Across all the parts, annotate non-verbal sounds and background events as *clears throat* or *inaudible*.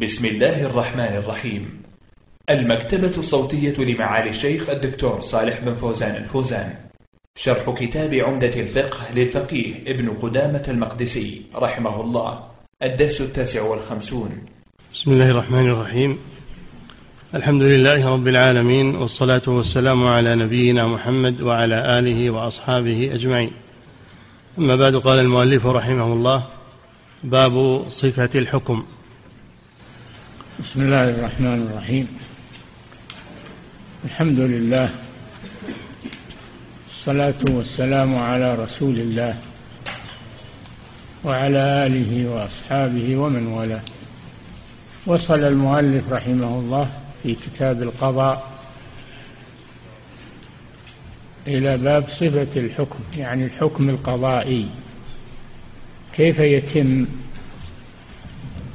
بسم الله الرحمن الرحيم. المكتبة الصوتية لمعالي الشيخ الدكتور صالح بن فوزان الفوزان. شرح كتاب عمدة الفقه للفقيه ابن قدامة المقدسي رحمه الله. الدرس التاسع والخمسون. بسم الله الرحمن الرحيم. الحمد لله رب العالمين والصلاة والسلام على نبينا محمد وعلى آله وأصحابه أجمعين. أما بعد قال المؤلف رحمه الله باب صفة الحكم. بسم الله الرحمن الرحيم. الحمد لله. الصلاة والسلام على رسول الله وعلى آله وأصحابه ومن والاه. وصل المؤلف رحمه الله في كتاب القضاء إلى باب صفة الحكم يعني الحكم القضائي. كيف يتم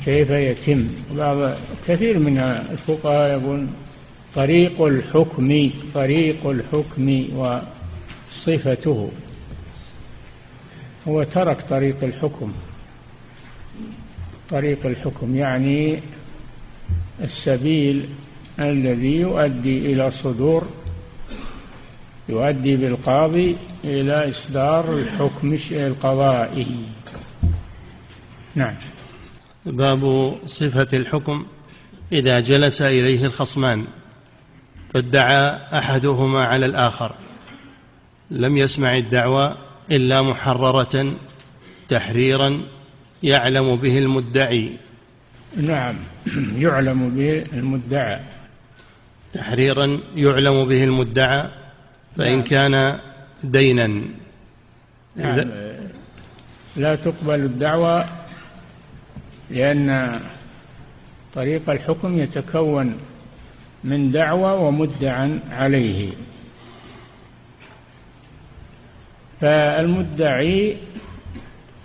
كيف يتم؟ بعض كثير من الفقهاء يقول طريق الحكم طريق الحكم وصفته. هو ترك طريق الحكم. طريق الحكم يعني السبيل الذي يؤدي إلى صدور يؤدي بالقاضي إلى إصدار الحكم القضائي. نعم. باب صفة الحكم إذا جلس إليه الخصمان فادعى أحدهما على الآخر لم يسمع الدعوى إلا محررة تحريرا يعلم به المدعي نعم *clears throat* يعلم به المدعى تحريرا يعلم به المدعى فإن نعم. كان دينا نعم. لا تقبل الدعوى لأن طريق الحكم يتكون من دعوى ومدعى عليه. فالمدعي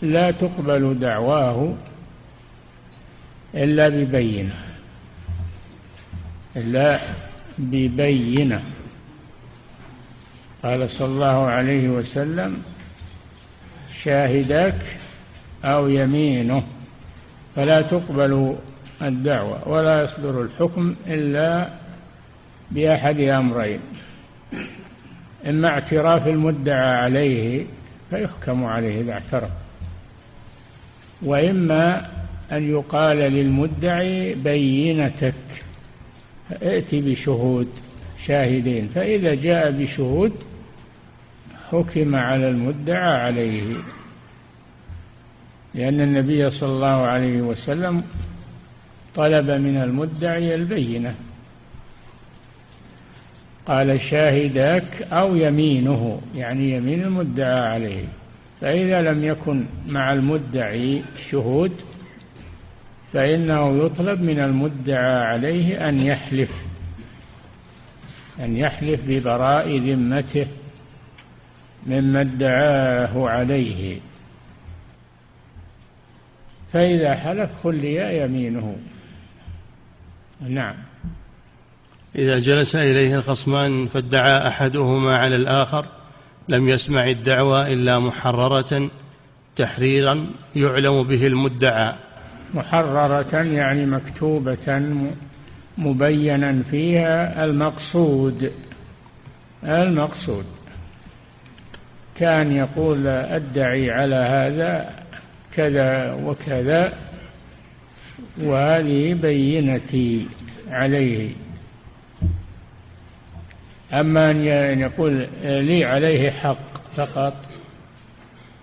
لا تقبل دعواه إلا ببينة إلا ببينة. قال صلى الله عليه وسلم شاهدك أو يمينه. فلا تقبل الدعوة ولا يصدر الحكم إلا بأحد أمرين. إما اعتراف المدعى عليه فيحكم عليه إذا اعترف. وإما أن يقال للمدعي بينتك ائت بشهود شاهدين فإذا جاء بشهود حكم على المدعى عليه. لأن النبي صلى الله عليه وسلم طلب من المدعي البينة. قال شاهدك أو يمينه يعني يمين المدعى عليه. فإذا لم يكن مع المدعي شهود فإنه يطلب من المدعى عليه أن يحلف أن يحلف ببراء ذمته مما ادعاه عليه. فإذا حلف خلي يمينه. نعم. إذا جلس إليه الخصمان فادعى أحدهما على الآخر لم يسمع الدعوى إلا محررة تحريرا يعلم به المدعى. محررة يعني مكتوبة مبينا فيها المقصود. المقصود. كان يقول أدعي على هذا كذا وكذا وهذه بينتي عليه. أما أن يقول لي عليه حق فقط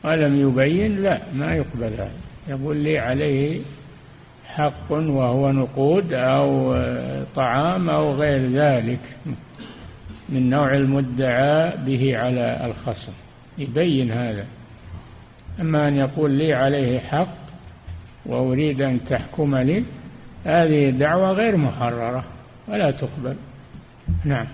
ولم يبين لا ما يقبل هذا. يقول لي عليه حق وهو نقود أو طعام أو غير ذلك من نوع المدعى به على الخصم. يبين هذا. أما أن يقول لي عليه حق وأريد أن تحكم لي هذه دعوة غير محررة ولا تقبل. نعم.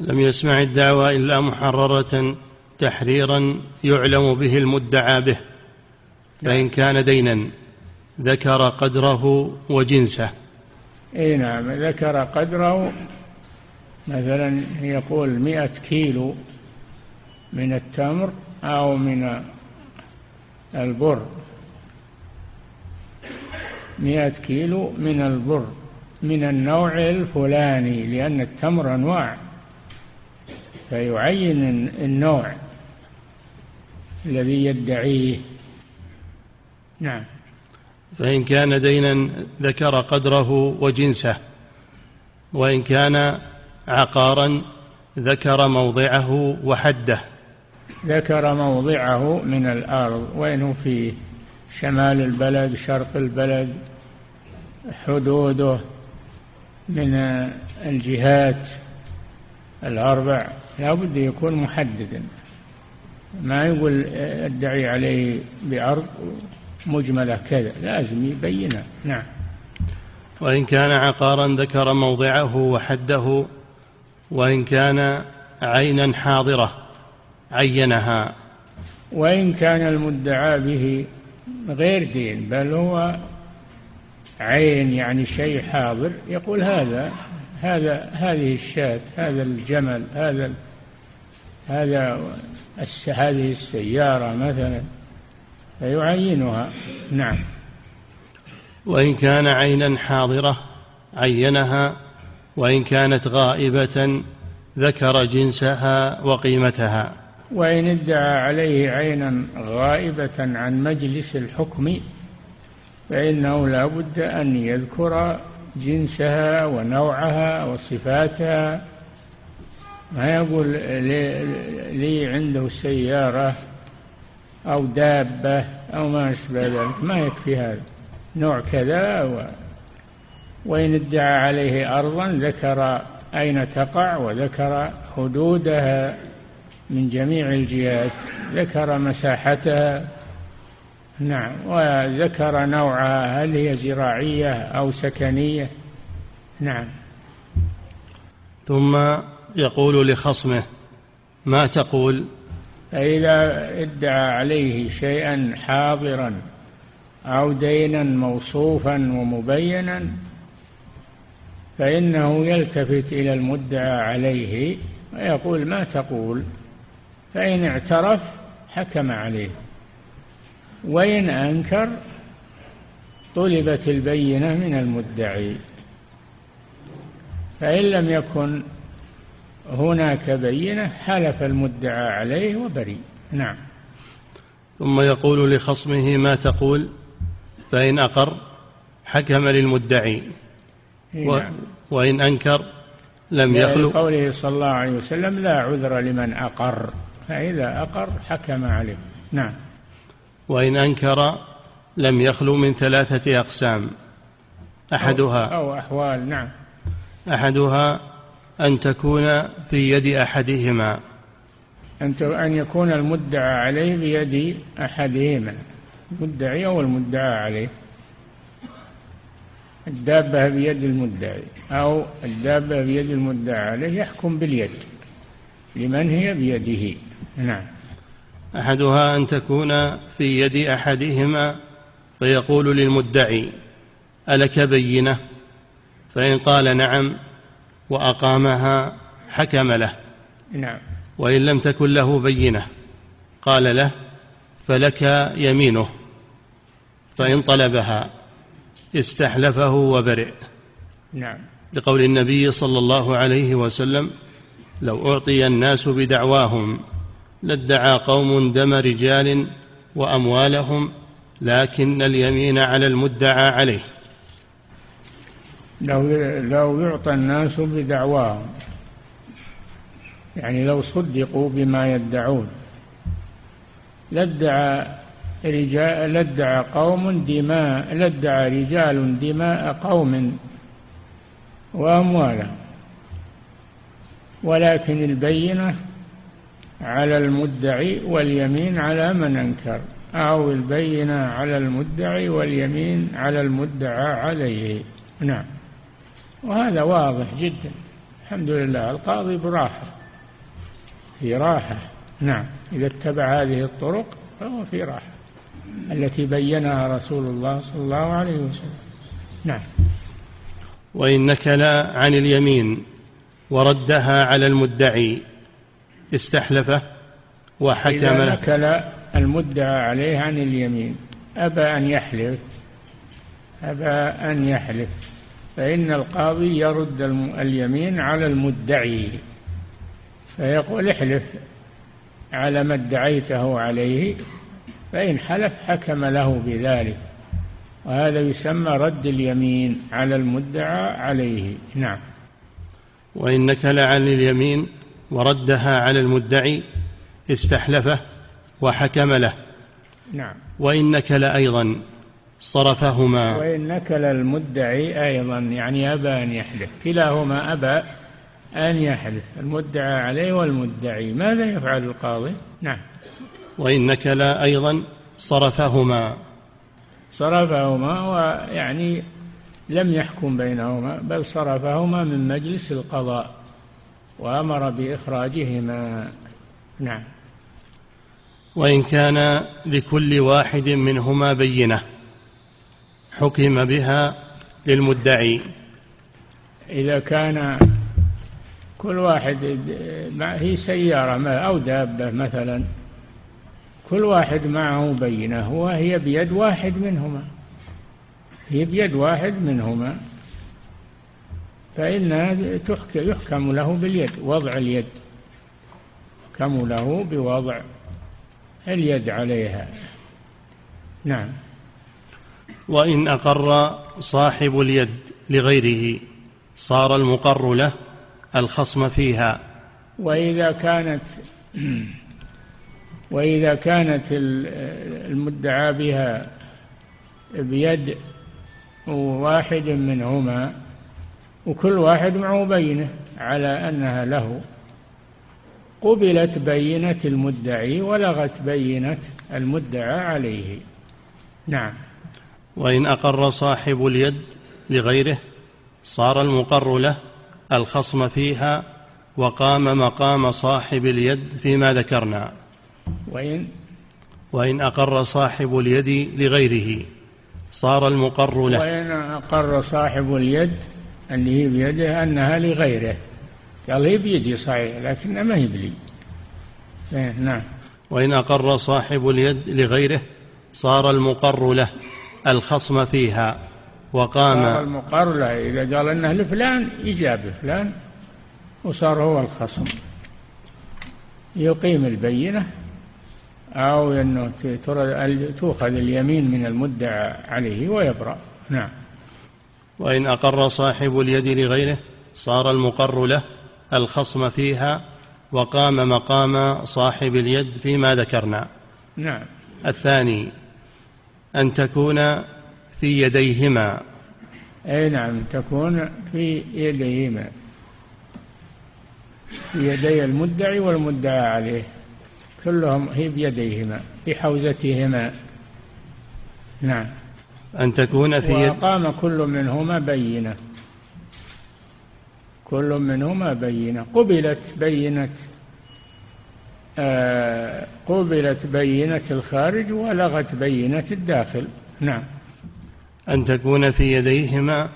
لم يسمع الدعوى إلا محررة تحريرا يعلم به المدعى به فإن نعم. كان دينا ذكر قدره وجنسه. إي نعم ذكر قدره مثلا يقول مئة كيلو من التمر أو من البر. مئة كيلو من البر من النوع الفلاني لأن التمر أنواع. فيعين النوع الذي يدعيه. نعم. فإن كان دينا ذكر قدره وجنسه وإن كان عقارا ذكر موضعه وحده. ذكر موضعه من الأرض وينه في شمال البلد شرق البلد حدوده من الجهات الأربع لا بد يكون محددا. ما يقول ادعي عليه بأرض مجملة كذا لازم يبينها نعم. وإن كان عقارا ذكر موضعه وحده وإن كان عينا حاضرة. عينها. وإن كان المدعى به غير دين بل هو عين يعني شيء حاضر يقول هذا هذا هذه الشاة هذا الجمل هذا هذا هذه السيارة مثلا فيعينها. نعم. وإن كان عينا حاضرة عينها وإن كانت غائبة ذكر جنسها وقيمتها. وإن ادعى عليه عينا غائبة عن مجلس الحكم فإنه لا بد أن يذكر جنسها ونوعها وصفاتها. ما يقول لي عنده سيارة أو دابة أو ما أشبه ذلك ما يكفي هذا. نوع كذا و. وإن ادعى عليه أرضا ذكر أين تقع وذكر حدودها. من جميع الجهات ذكر مساحتها نعم وذكر نوعها هل هي زراعية أو سكنية؟ نعم. ثم يقول لخصمه ما تقول؟ فإذا ادعى عليه شيئا حاضرا أو دينا موصوفا ومبينا فإنه يلتفت إلى المدعى عليه ويقول ما تقول؟ فإن اعترف حكم عليه. وإن أنكر طلبت البينة من المدعي. فإن لم يكن هناك بينة حلف المدعى عليه وبريء نعم. ثم يقول لخصمه ما تقول؟ فإن أقر حكم للمدعي. و نعم. وإن أنكر لم يخلو. قوله صلى الله عليه وسلم لا عذر لمن أقر. فإذا أقر حكم عليه. نعم. وإن أنكر لم يخلو من ثلاثة أقسام. أحدها أو, أو أحوال نعم. أحدها أن تكون في يد أحدهما. أن يكون المدعى عليه بيد أحدهما. المدعي أو المدعى عليه. الدابة بيد المدعي أو الدابة بيد المدعى عليه يحكم باليد. لمن هي؟ بيده. نعم. أحدها أن تكون في يد أحدهما فيقول للمدعي ألك بينة؟ فإن قال نعم وأقامها حكم له. نعم. وإن لم تكن له بينة قال له فلك يمينه. فإن طلبها استحلفه وبرئ. نعم. لقول النبي صلى الله عليه وسلم لو أعطي الناس بدعواهم لادعى قوم دم رجال وأموالهم لكن اليمين على المدعى عليه. لو لو يعطى الناس بدعواهم يعني لو صدقوا بما يدعون. لادعى رجال لادعى قوم دماء لادعى رجال دماء قوم وأموالهم. ولكن البينة على المدعي واليمين على من أنكر. أو البينة على المدعي واليمين على المدعى عليه. نعم. وهذا واضح جدا. الحمد لله. القاضي براحة. في راحة. نعم. إذا اتبع هذه الطرق فهو في راحة. التي بينها رسول الله صلى الله عليه وسلم. نعم. وإن نكل عن اليمين وردها على المدعي استحلفه وحكم إذا نكل المدعى عليه عن اليمين. أبى أن يحلف. أبى أن يحلف. فإن القاضي يرد اليمين على المدعي. فيقول احلف على ما ادعيته عليه. فإن حلف حكم له بذلك. وهذا يسمى رد اليمين على المدعى عليه. نعم. وإن نكل عن اليمين وردها على المدعي استحلفه وحكم له. نعم. وإن نكل أيضا صرفهما. وإن نكل المدعي أيضا يعني أبى أن يحلف. كلاهما أبى أن يحلف. المدعى عليه والمدعي. ماذا يفعل القاضي؟ نعم. وإن نكل أيضا صرفهما. صرفهما ويعني لم يحكم بينهما بل صرفهما من مجلس القضاء. وأمر بإخراجهما. نعم. وإن كان لكل واحد منهما بينة حكم بها للمدعي. إذا كان كل واحد هي سيارة أو دابة مثلا كل واحد معه بينة وهي بيد واحد منهما. هي بيد واحد منهما. فإنها يحكم له باليد وضع اليد. يحكم له بوضع اليد عليها. نعم. وإن أقر صاحب اليد لغيره صار المقر له الخصم فيها. وإذا كانت وإذا كانت المدعى بها بيد واحد منهما وكل واحد معه بينة على أنها له. قبلت بينة المدعي ولغت بينة المدعى عليه. نعم. وإن أقر صاحب اليد لغيره صار المقر له الخصم فيها وقام مقام صاحب اليد فيما ذكرنا. وإن؟ وإن أقر صاحب اليد لغيره صار المقر له. وإن أقر صاحب اليد اللي هي بيده أنها لغيره. قال هي بيدي صحيح لكنها ما هي بلي. إيه، نعم. وإن أقر صاحب اليد لغيره صار المقر له الخصم فيها وقام صار المقر له. إذا قال أنه لفلان يجاب فلان وصار هو الخصم. يقيم البينة أو أنه تؤخذ اليمين من المدعى عليه ويبرأ. نعم. وإن أقر صاحب اليد لغيره صار المقر له الخصم فيها وقام مقام صاحب اليد فيما ذكرنا. نعم. الثاني أن تكون في يديهما. أي نعم تكون في يديهما. في يدي المدعي والمدعى عليه. كلهم هي بيديهما بحوزتهما. نعم. أن تكون في يد وقام كل منهما بينة. كل منهما بينة. قبلت بينة آه قبلت بينة الخارج ولغت بينة الداخل. نعم. أن تكون في يديهما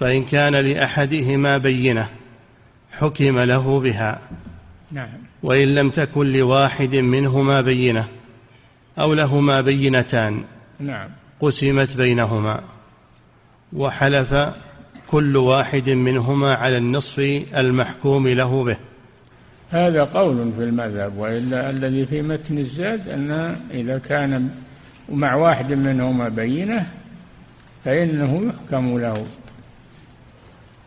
فإن كان لأحدهما بينة حكم له بها. نعم. وإن لم تكن لواحد منهما بينة أو لهما بينتان. نعم. قسمت بينهما وحلف كل واحد منهما على النصف المحكوم له به. هذا قول في المذهب وإلا الذي في متن الزاد أن إذا كان مع واحد منهما بينة فإنه يحكم له.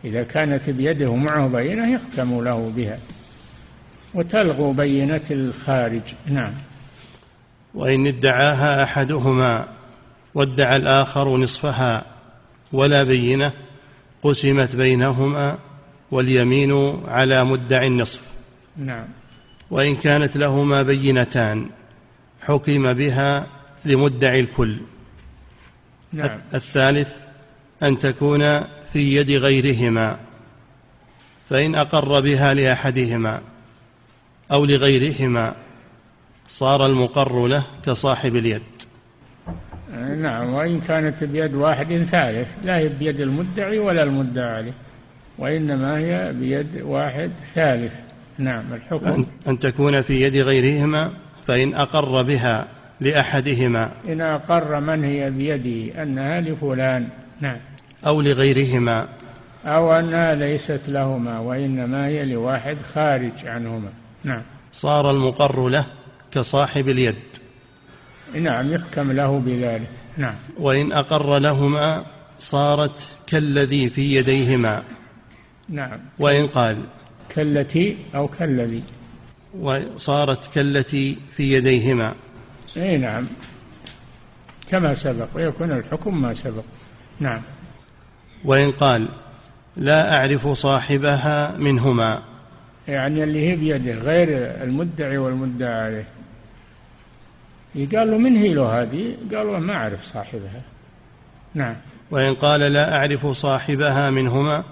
إذا كانت بيده معه بينة يحكم له بها. وتلغو بينة الخارج. نعم. وإن ادعاها أحدهما وادعى الآخر نصفها ولا بينة قسمت بينهما واليمين على مدعي النصف. نعم. وإن كانت لهما بينتان حكم بها لمدعي الكل. نعم. الثالث أن تكون في يد غيرهما فإن أقر بها لأحدهما أو لغيرهما صار المقر له كصاحب اليد. نعم وإن كانت بيد واحد ثالث لا هي بيد المدعي ولا المدعى عليه وإنما هي بيد واحد ثالث. نعم الحكم. أن تكون في يد غيرهما فإن أقر بها لأحدهما. إن أقر من هي بيده أنها لفلان. نعم. أو لغيرهما. أو أنها ليست لهما وإنما هي لواحد خارج عنهما. نعم. صار المقر له كصاحب اليد. نعم يحكم له بذلك. نعم. وإن أقر لهما صارت كالذي في يديهما. نعم. وإن قال كالتي أو كالذي. وصارت كالتي في يديهما. إي نعم. كما سبق ويكون الحكم ما سبق. نعم. وإن قال لا أعرف صاحبها منهما. يعني اللي هي بيده غير المدعي والمدعى عليه. قال له من هي له هذه؟ قال له ما أعرف صاحبها. نعم. وإن قال لا أعرف صاحبها منهما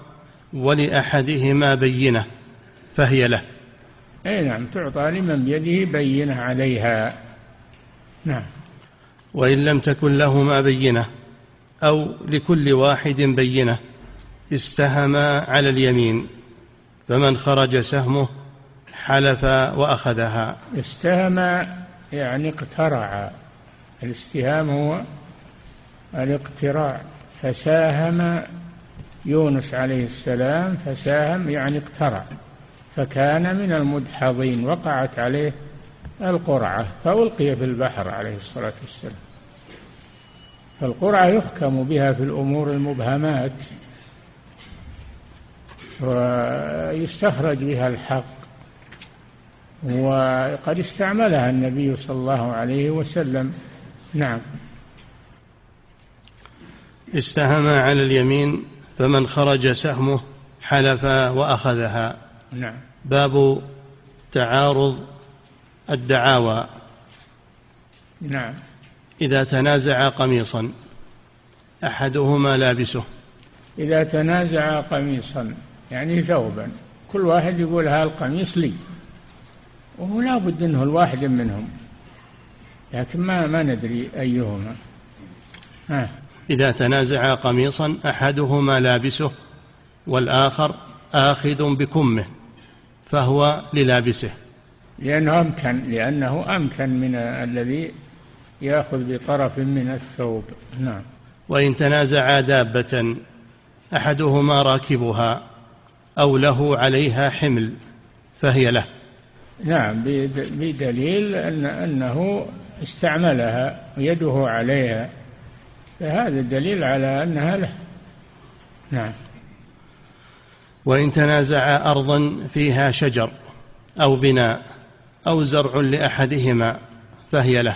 ولأحدهما بينة فهي له. أي نعم تعطى لمن بيده بينة عليها. نعم. وإن لم تكن لهما بينة أو لكل واحد بينة استهما على اليمين فمن خرج سهمه حلف وأخذها. استهم يعني اقترع. الاستهام هو الاقتراع. فساهم يونس عليه السلام فساهم يعني اقترع. فكان من المدحضين وقعت عليه القرعة فألقي في البحر عليه الصلاة والسلام. فالقرعة يحكم بها في الأمور المبهمات ويستخرج بها الحق. وقد استعملها النبي صلى الله عليه وسلم. نعم. استهم على اليمين فمن خرج سهمه حلف وأخذها. نعم. باب تعارض الدعاوى. نعم. إذا تنازع قميصا أحدهما لابسه. إذا تنازع قميصا يعني ثوبا كل واحد يقول هذا القميص لي. وهو لا بد انه الواحد منهم. لكن ما ما ندري أيهما. ها. إذا تنازع قميصا أحدهما لابسه والآخر آخذ بكمه فهو للابسه. لأنه أمكن لأنه أمكن من الذي يأخذ بطرف من الثوب. نعم. وإن تنازعا دابة أحدهما راكبها أو له عليها حمل فهي له. نعم بدليل أن أنه استعملها يده عليها. فهذا دليل على أنها له. نعم. وإن تنازع أرضا فيها شجر أو بناء أو زرع لأحدهما فهي له.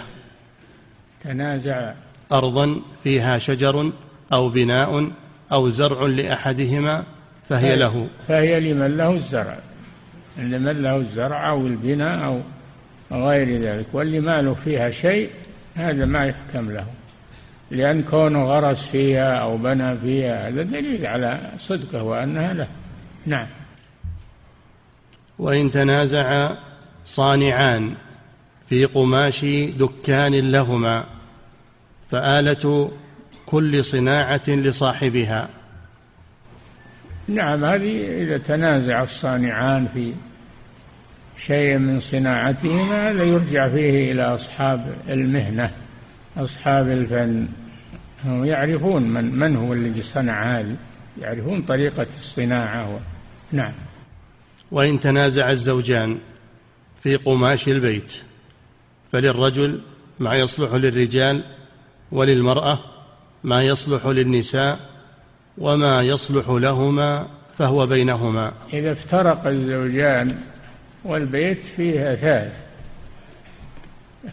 تنازع أرضا فيها شجر أو بناء أو زرع لأحدهما فهي له. فهي لمن له الزرع. لمن له الزرع أو البناء أو غير ذلك واللي ما له فيها شيء هذا ما يحكم له. لأن كونه غرس فيها أو بنى فيها هذا دليل على صدقه وأنها له. نعم. وإن تنازع صانعان في قماش دكان لهما فآلة كل صناعة لصاحبها. نعم هذه إذا تنازع الصانعان في شيء من صناعتهما هذا يرجع فيه إلى أصحاب المهنة أصحاب الفن. هم يعرفون من, من هو الذي صنع هذه يعرفون طريقة الصناعة و... نعم. وإن تنازع الزوجان في قماش البيت فللرجل ما يصلح للرجال وللمرأة ما يصلح للنساء وما يصلح لهما فهو بينهما. إذا افترق الزوجان والبيت فيه أثاث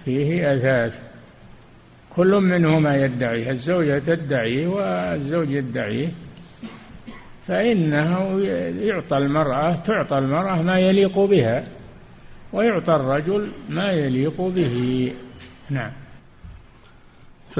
فيه أثاث. كل منهما يدعيه الزوجة تدعيه والزوج يدعيه. فإنه يعطى المرأة تعطى المرأة ما يليق بها ويعطى الرجل ما يليق به. نعم.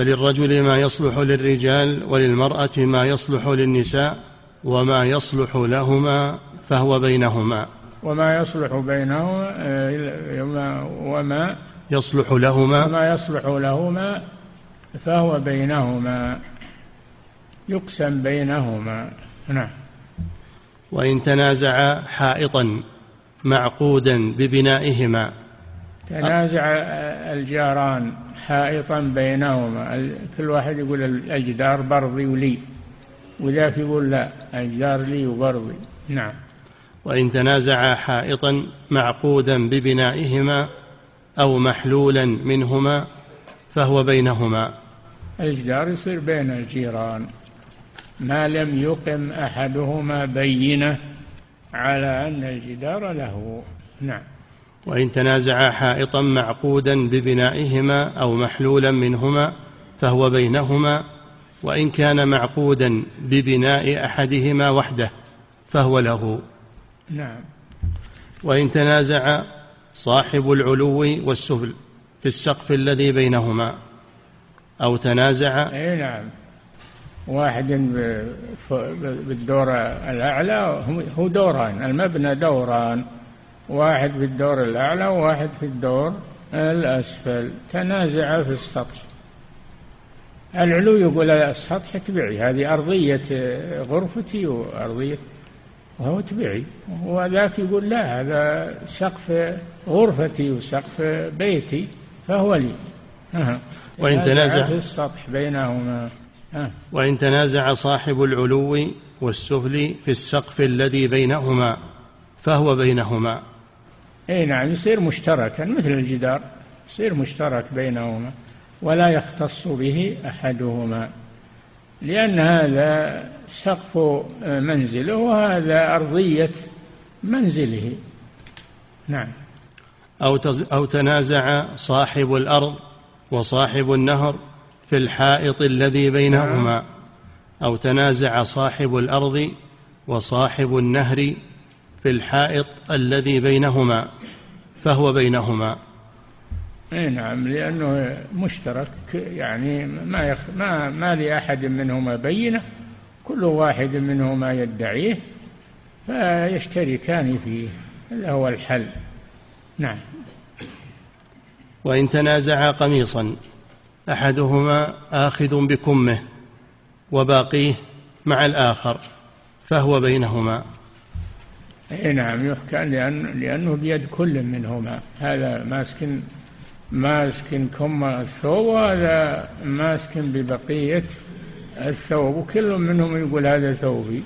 فللرجل ما يصلح للرجال وللمرأة ما يصلح للنساء وما يصلح لهما فهو بينهما. وما يصلح بينهما وما يصلح لهما وما يصلح لهما فهو بينهما يقسم بينهما. نعم. وإن تنازع حائطا معقودا ببنائهما. تنازع الجاران. حائطا بينهما. كل واحد يقول الأجدار برضي ولي وذاك يقول لا الجار لي وبرضي. نعم. وإن تنازعا حائطا معقودا ببنائهما أو محلولا منهما فهو بينهما. الجدار يصير بين الجيران. ما لم يقم أحدهما بينة على أن الجدار له. نعم. وإن تنازعا حائطا معقودا ببنائهما أو محلولا منهما فهو بينهما وإن كان معقودا ببناء أحدهما وحده فهو له. نعم. وإن تنازع صاحب العلو والسفل في السقف الذي بينهما. أو تنازع إي نعم. واحد بالدور الأعلى هو دوران المبنى دوران. واحد في الدور الأعلى وواحد في الدور الأسفل. تنازع في السطح. العلو يقول السطح تبعي. هذه أرضية غرفتي وأرضية وهو تبعي. وذاك يقول لا هذا سقف غرفتي وسقف بيتي فهو لي. وإن تنازع في السطح بينهما. وإن تنازع صاحب العلو والسفل في السقف الذي بينهما فهو بينهما. إي نعم يصير مشتركا مثل الجدار يصير مشترك بينهما ولا يختص به أحدهما لأن هذا سقف منزله وهذا أرضية منزله. نعم. أو أو تنازع صاحب الأرض وصاحب النهر في الحائط الذي بينهما أو تنازع صاحب الأرض وصاحب النهر في الحائط الذي بينهما. فهو بينهما. اي نعم لأنه مشترك يعني ما يخ... ما ما لأحد منهما بينة كل واحد منهما يدعيه فيشتركان فيه هذا هو الحل. نعم. وإن تنازعا قميصا أحدهما آخذ بكمه وباقيه مع الآخر فهو بينهما. اي نعم يحكى لأن لأنه بيد كل منهما. هذا ماسك ماسك كم الثوب وهذا ماسك ببقية الثوب وكل منهم يقول هذا ثوبي.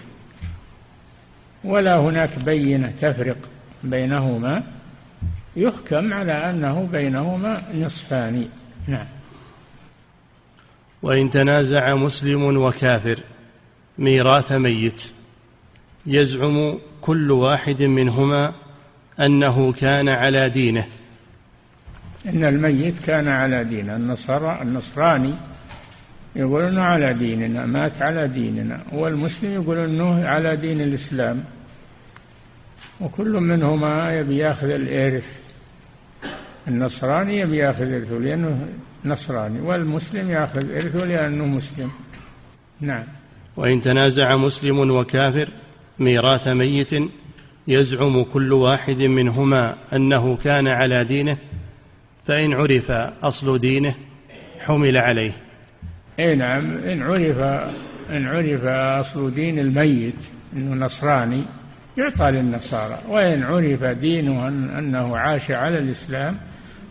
ولا هناك بينة تفرق بينهما. يحكم على أنه بينهما نصفان. نعم. وإن تنازع مسلم وكافر ميراث ميت. يزعم كل واحد منهما أنه كان على دينه. إن الميت كان على دينه. النصر النصراني يقول انه على ديننا مات على ديننا. والمسلم يقول إنه على دين الإسلام. وكل منهما يبي يأخذ الإرث. النصراني يبي يأخذ ارثه لأنه نصراني والمسلم يأخذ ارثه لأنه مسلم. نعم. وإن تنازع مسلم وكافر ميراث ميت يزعم كل واحد منهما أنه كان على دينه فإن عرف أصل دينه حمل عليه. إي نعم إن عرف إن عرف أصل دين الميت انه نصراني يعطى للنصارى وإن عرف دينه أنه عاش على الإسلام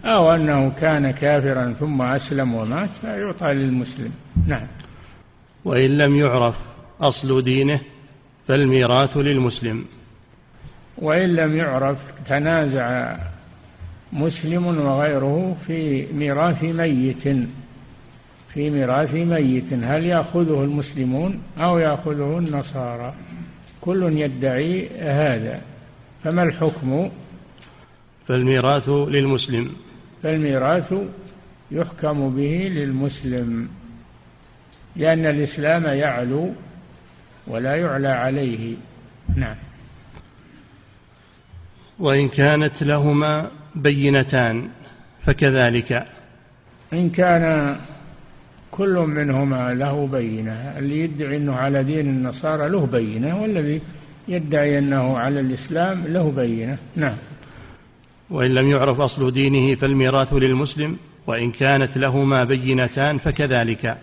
أو أنه كان كافرا ثم أسلم ومات فيعطى للمسلم. نعم. وإن لم يعرف أصل دينه فالميراث للمسلم. وإن لم يعرف تنازع مسلم وغيره في ميراث ميت. في ميراث ميت. هل يأخذه المسلمون أو يأخذه النصارى؟ كل يدعي هذا. فما الحكم؟ فالميراث للمسلم. فالميراث يحكم به للمسلم. لأن الإسلام يعلو ولا يعلى عليه. نعم. وإن كانت لهما بينتان فكذلك. إن كان كل منهما له بينة اللي يدعي أنه على دين النصارى له بينة والذي يدعي أنه على الإسلام له بينة؟ نعم. وإن لم يعرف أصل دينه فالميراث للمسلم وإن كانت لهما بينتان فكذلك.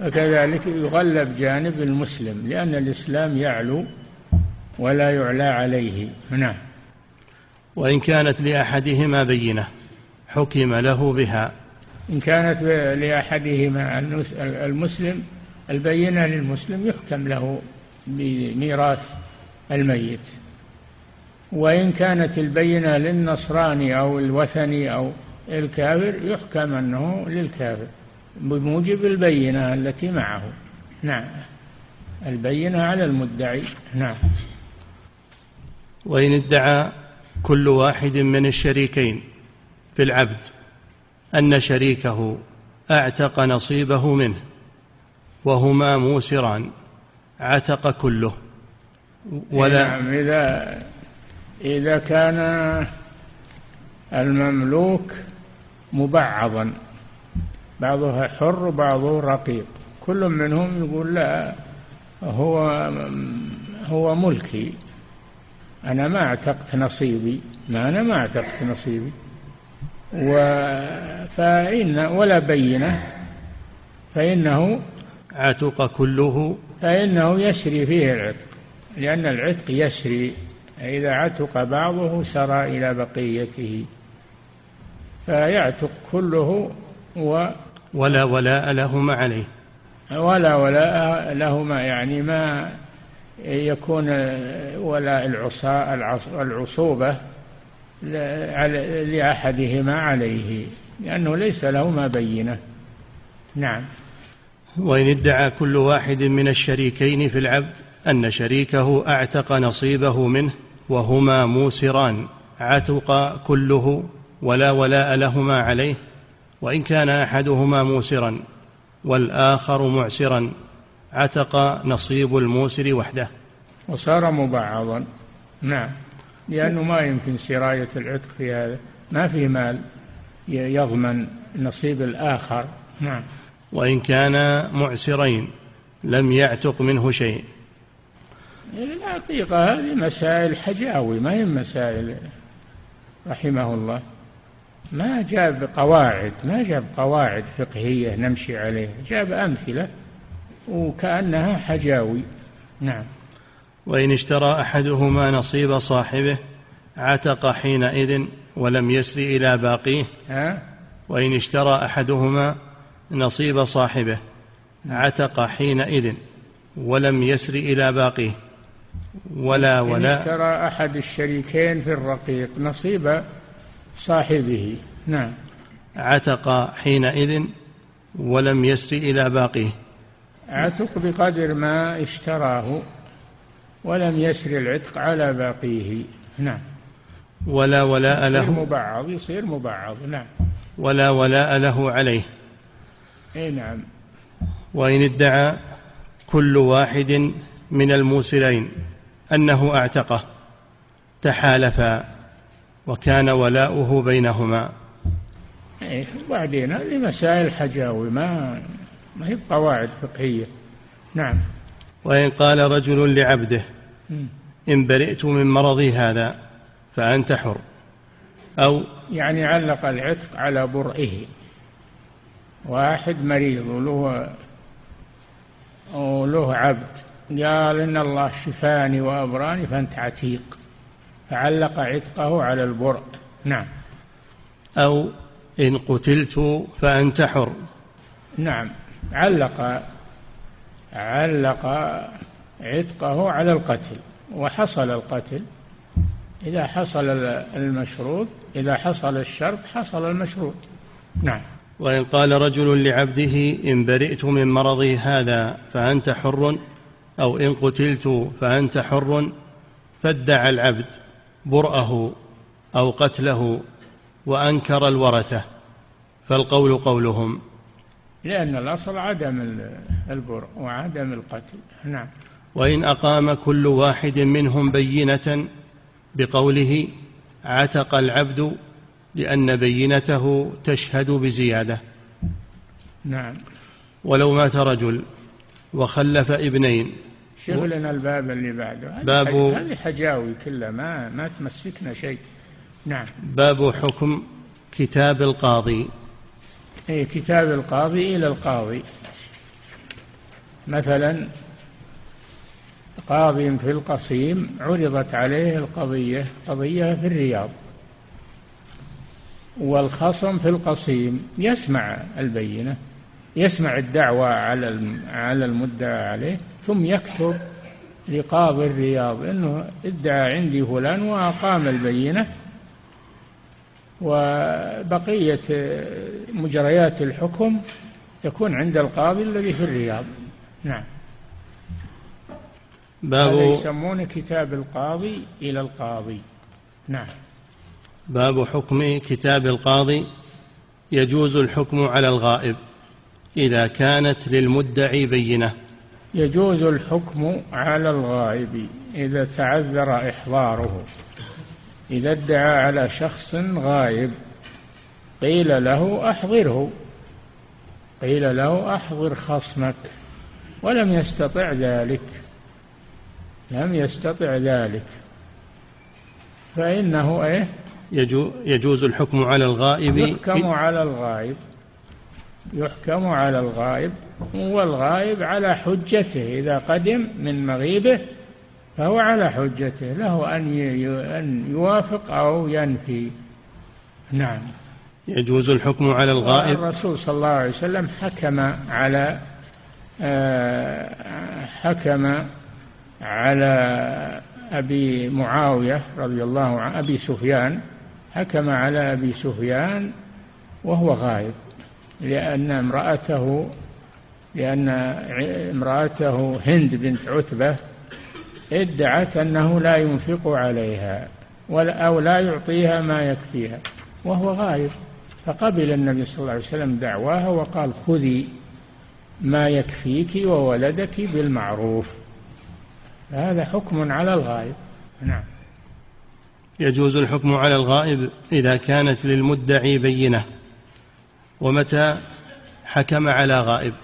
فكذلك يغلب جانب المسلم لأن الإسلام يعلو ولا يعلى عليه. نعم. وإن كانت لأحدهما بينة حكم له بها. إن كانت لأحدهما المسلم البينة للمسلم يحكم له بميراث الميت. وإن كانت البينة للنصراني أو الوثني أو الكافر يحكم أنه للكافر. بموجب البينة التي معه. نعم. البينة على المدعي. نعم. وإن ادعى كل واحد من الشريكين في العبد أن شريكه أعتق نصيبه منه وهما موسران عتق كله. ولا نعم. إذا إذا كان المملوك مبعضا. بعضها حر وبعضه رقيق. كل منهم يقول لا هو هو ملكي. أنا ما اعتقت نصيبي ما أنا ما اعتقت نصيبي. و فإن ولا بينة. فإنه عتق كله. فإنه يسري فيه العتق لأن العتق يسري إذا عتق بعضه سرى إلى بقيته. فيعتق كله و ولا ولاء لهما عليه. ولا ولاء لهما يعني ما يكون ولاء العصا العصوبة لأحدهما عليه لأنه ليس لهما بينة. نعم. وإن ادعى كل واحد من الشريكين في العبد أن شريكه أعتق نصيبه منه وهما موسران عتق كله ولا ولاء لهما عليه وإن كان أحدهما موسرا والآخر معسرا عتق نصيب الموسر وحده. وصار مبعضا. نعم. لأنه ما يمكن سراية العتق في هذا. ما في مال يضمن نصيب الآخر. نعم. وإن كان معسرين لم يعتق منه شيء. الحقيقة هذه مسائل حجاوي ما هي مسائل رحمه الله. ما جاب قواعد ما جاب قواعد فقهية نمشي عليها جاب أمثلة وكأنها حجاوي. نعم. وإن اشترى أحدهما نصيب صاحبه عتق حينئذ ولم يسر إلى باقيه. ها؟ وإن اشترى أحدهما نصيب صاحبه عتق حينئذ ولم يسر إلى باقيه. ولا ولا إن اشترى أحد الشريكين في الرقيق نصيب صاحبه. نعم. عتق حينئذ ولم يسر إلى باقيه. عتق بقدر ما اشتراه ولم يسر العتق على باقيه. نعم. ولا ولاء له. يصير مبعض يصير مبعض. نعم. ولا ولاء له عليه. إي نعم. وإن ادعى كل واحد من الموسرين أنه أعتقه تحالفا. وكان ولاؤه بينهما. إيه وبعدين هذه مسائل حجاوي ما ما هي قواعد فقهية. نعم. وإن قال رجل لعبده إن برئت من مرضي هذا فأنت حر. أو يعني علق العتق على برئه. واحد مريض وله وله عبد قال إن الله شفاني وأبراني فأنت عتيق. فعلق عتقه على البرء نعم. أو إن قتلت فأنت حر. نعم. علق علق عتقه على القتل. وحصل القتل. إذا حصل المشروط إذا حصل الشرط حصل المشروط. نعم. وإن قال رجل لعبده إن برئت من مرضي هذا فأنت حر أو إن قتلت فأنت حر فادعى العبد. برأه أو قتله وأنكر الورثة فالقول قولهم. لأن الأصل عدم البرء وعدم القتل. نعم. وإن أقام كل واحد منهم بينة بقوله عتق العبد لأن بينته تشهد بزيادة. نعم. ولو مات رجل وخلف ابنين شوف لنا الباب اللي بعده. باب هذه حجاوي كلها ما ما تمسكنا شيء. نعم. باب حكم كتاب القاضي. أي كتاب القاضي إلى القاضي. مثلا قاضي في القصيم عرضت عليه القضية قضية في الرياض. والخصم في القصيم يسمع البينة يسمع الدعوة على على المدعى عليه. ثم يكتب لقاضي الرياض إنه ادعى عندي فلان وأقام البينة وبقية مجريات الحكم تكون عند القاضي الذي في الرياض. نعم. باب هذا يسمونه كتاب القاضي إلى القاضي. نعم. باب حكم كتاب القاضي. يجوز الحكم على الغائب إذا كانت للمدعي بينة. يجوز الحكم على الغائب إذا تعذر إحضاره إذا ادعى على شخص غائب قيل له أحضره قيل له أحضر خصمك ولم يستطع ذلك لم يستطع ذلك. فإنه إيه؟ يجوز الحكم على الغائب يحكم على الغائب. يحكم على الغائب والغائب على حجته إذا قدم من مغيبه فهو على حجته له أن يوافق أو ينفي. نعم. يجوز الحكم على الغائب؟ الرسول صلى الله عليه وسلم حكم على آه، حكم على أبي معاوية رضي الله عنه أبي سفيان حكم على أبي سفيان وهو غائب. لأن امرأته لأن امرأته هند بنت عتبة ادعت أنه لا ينفق عليها ولا أو لا يعطيها ما يكفيها وهو غائب. فقبل النبي صلى الله عليه وسلم دعواها وقال خذي ما يكفيك وولدك بالمعروف. هذا حكم على الغائب. نعم. يجوز الحكم على الغائب إذا كانت للمدعي بينة. ومتى حكم على غائب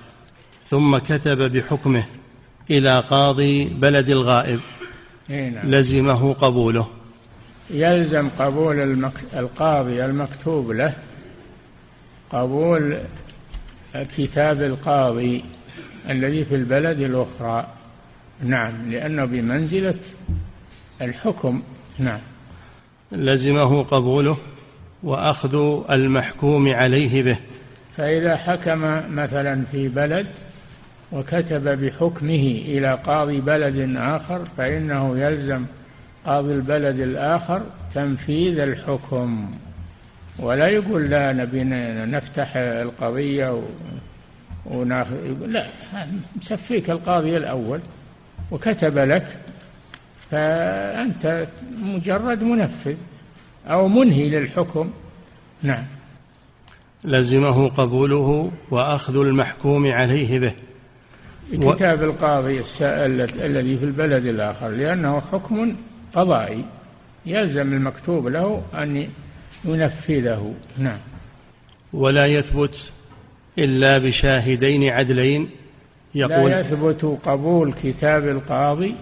ثم كتب بحكمه إلى قاضي بلد الغائب نعم. لزمه قبوله. يلزم قبول المك... القاضي المكتوب له قبول كتاب القاضي الذي في البلد الأخرى. نعم لأنه بمنزلة الحكم. نعم. لزمه قبوله وأخذ المحكوم عليه به. فإذا حكم مثلا في بلد وكتب بحكمه إلى قاضي بلد آخر فإنه يلزم قاضي البلد الآخر تنفيذ الحكم. ولا يقول لا نبي نفتح القضية وناخذ لا مسفيك القاضي الأول وكتب لك فأنت مجرد منفذ. أو منهي للحكم. نعم. لزمه قبوله وأخذ المحكوم عليه به. كتاب القاضي السائل الذي في البلد الآخر لأنه حكم قضائي يلزم المكتوب له أن ينفذه. نعم. ولا يثبت إلا بشاهدين عدلين. يقول لا يثبت قبول كتاب القاضي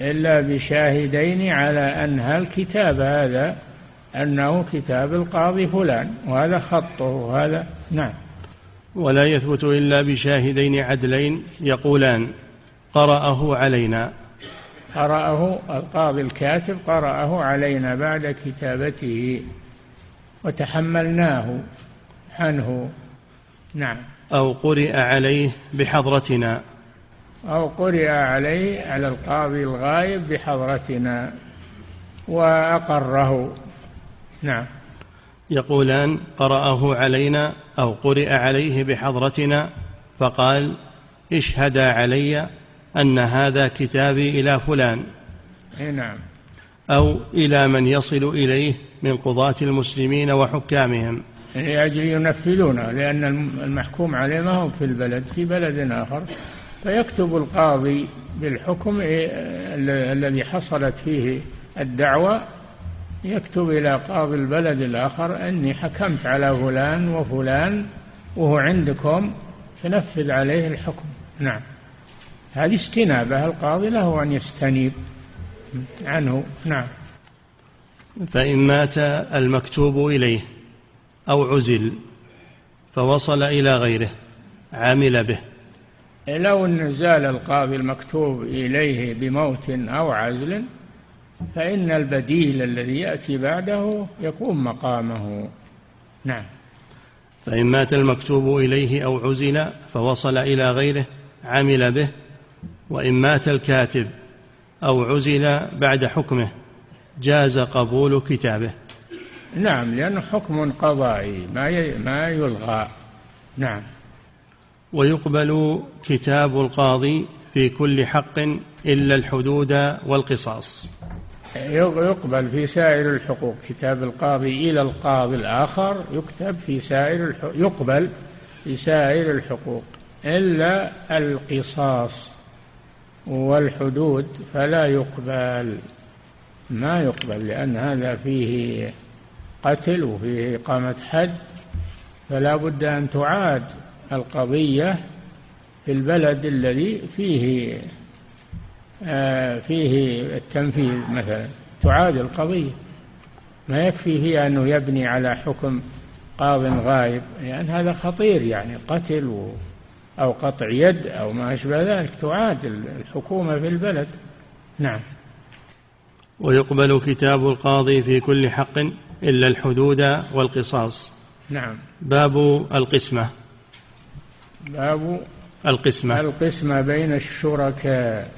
إلا بشاهدين على أن هالكتاب هذا أنه كتاب القاضي فلان وهذا خطه وهذا نعم. ولا يثبت إلا بشاهدين عدلين يقولان قرأه علينا. قرأه القاضي الكاتب قرأه علينا بعد كتابته وتحملناه عنه. نعم. أو قرئ عليه بحضرتنا. أو قرئ عليه على القاضي الغايب بحضرتنا وأقره. نعم. يقولان قرأه علينا أو قرئ عليه بحضرتنا فقال اشهدا علي أن هذا كتابي إلى فلان. نعم. أو إلى من يصل إليه من قضاة المسلمين وحكامهم. لأجل ينفذونه لأن المحكوم عليه ما هو في البلد في بلد آخر. فيكتب القاضي بالحكم الذي حصلت فيه الدعوة يكتب إلى قاضي البلد الآخر أني حكمت على فلان وفلان وهو عندكم فنفذ عليه الحكم. نعم. هذه استنابة القاضي له أن يستنيب عنه. نعم. فإن مات المكتوب إليه أو عزل فوصل إلى غيره عمل به. لو أن زال القاضي المكتوب إليه بموت أو عزل فإن البديل الذي يأتي بعده يقوم مقامه. نعم. فإن مات المكتوب إليه أو عزل فوصل إلى غيره عمل به. وإن مات الكاتب أو عزل بعد حكمه جاز قبول كتابه. نعم لأنه حكم قضائي ما ما يلغى. نعم. ويقبل كتاب القاضي في كل حق إلا الحدود والقصاص. يقبل في سائر الحقوق. كتاب القاضي إلى القاضي الآخر يكتب في سائر الحقوق يقبل في سائر الحقوق. إلا القصاص والحدود فلا يقبل. ما يقبل لأن هذا فيه قتل وفيه إقامة حد فلا بد أن تعاد القضية في البلد الذي فيه فيه التنفيذ مثلا. تعاد القضية. ما يكفي فيها أنه يبني على حكم قاض غائب لأن يعني هذا خطير يعني قتل أو قطع يد أو ما أشبه ذلك. تعاد الحكومة في البلد. نعم. ويقبل كتاب القاضي في كل حق إلا الحدود والقصاص. نعم. باب القسمة. باب القسمة. القسمة بين الشركاء.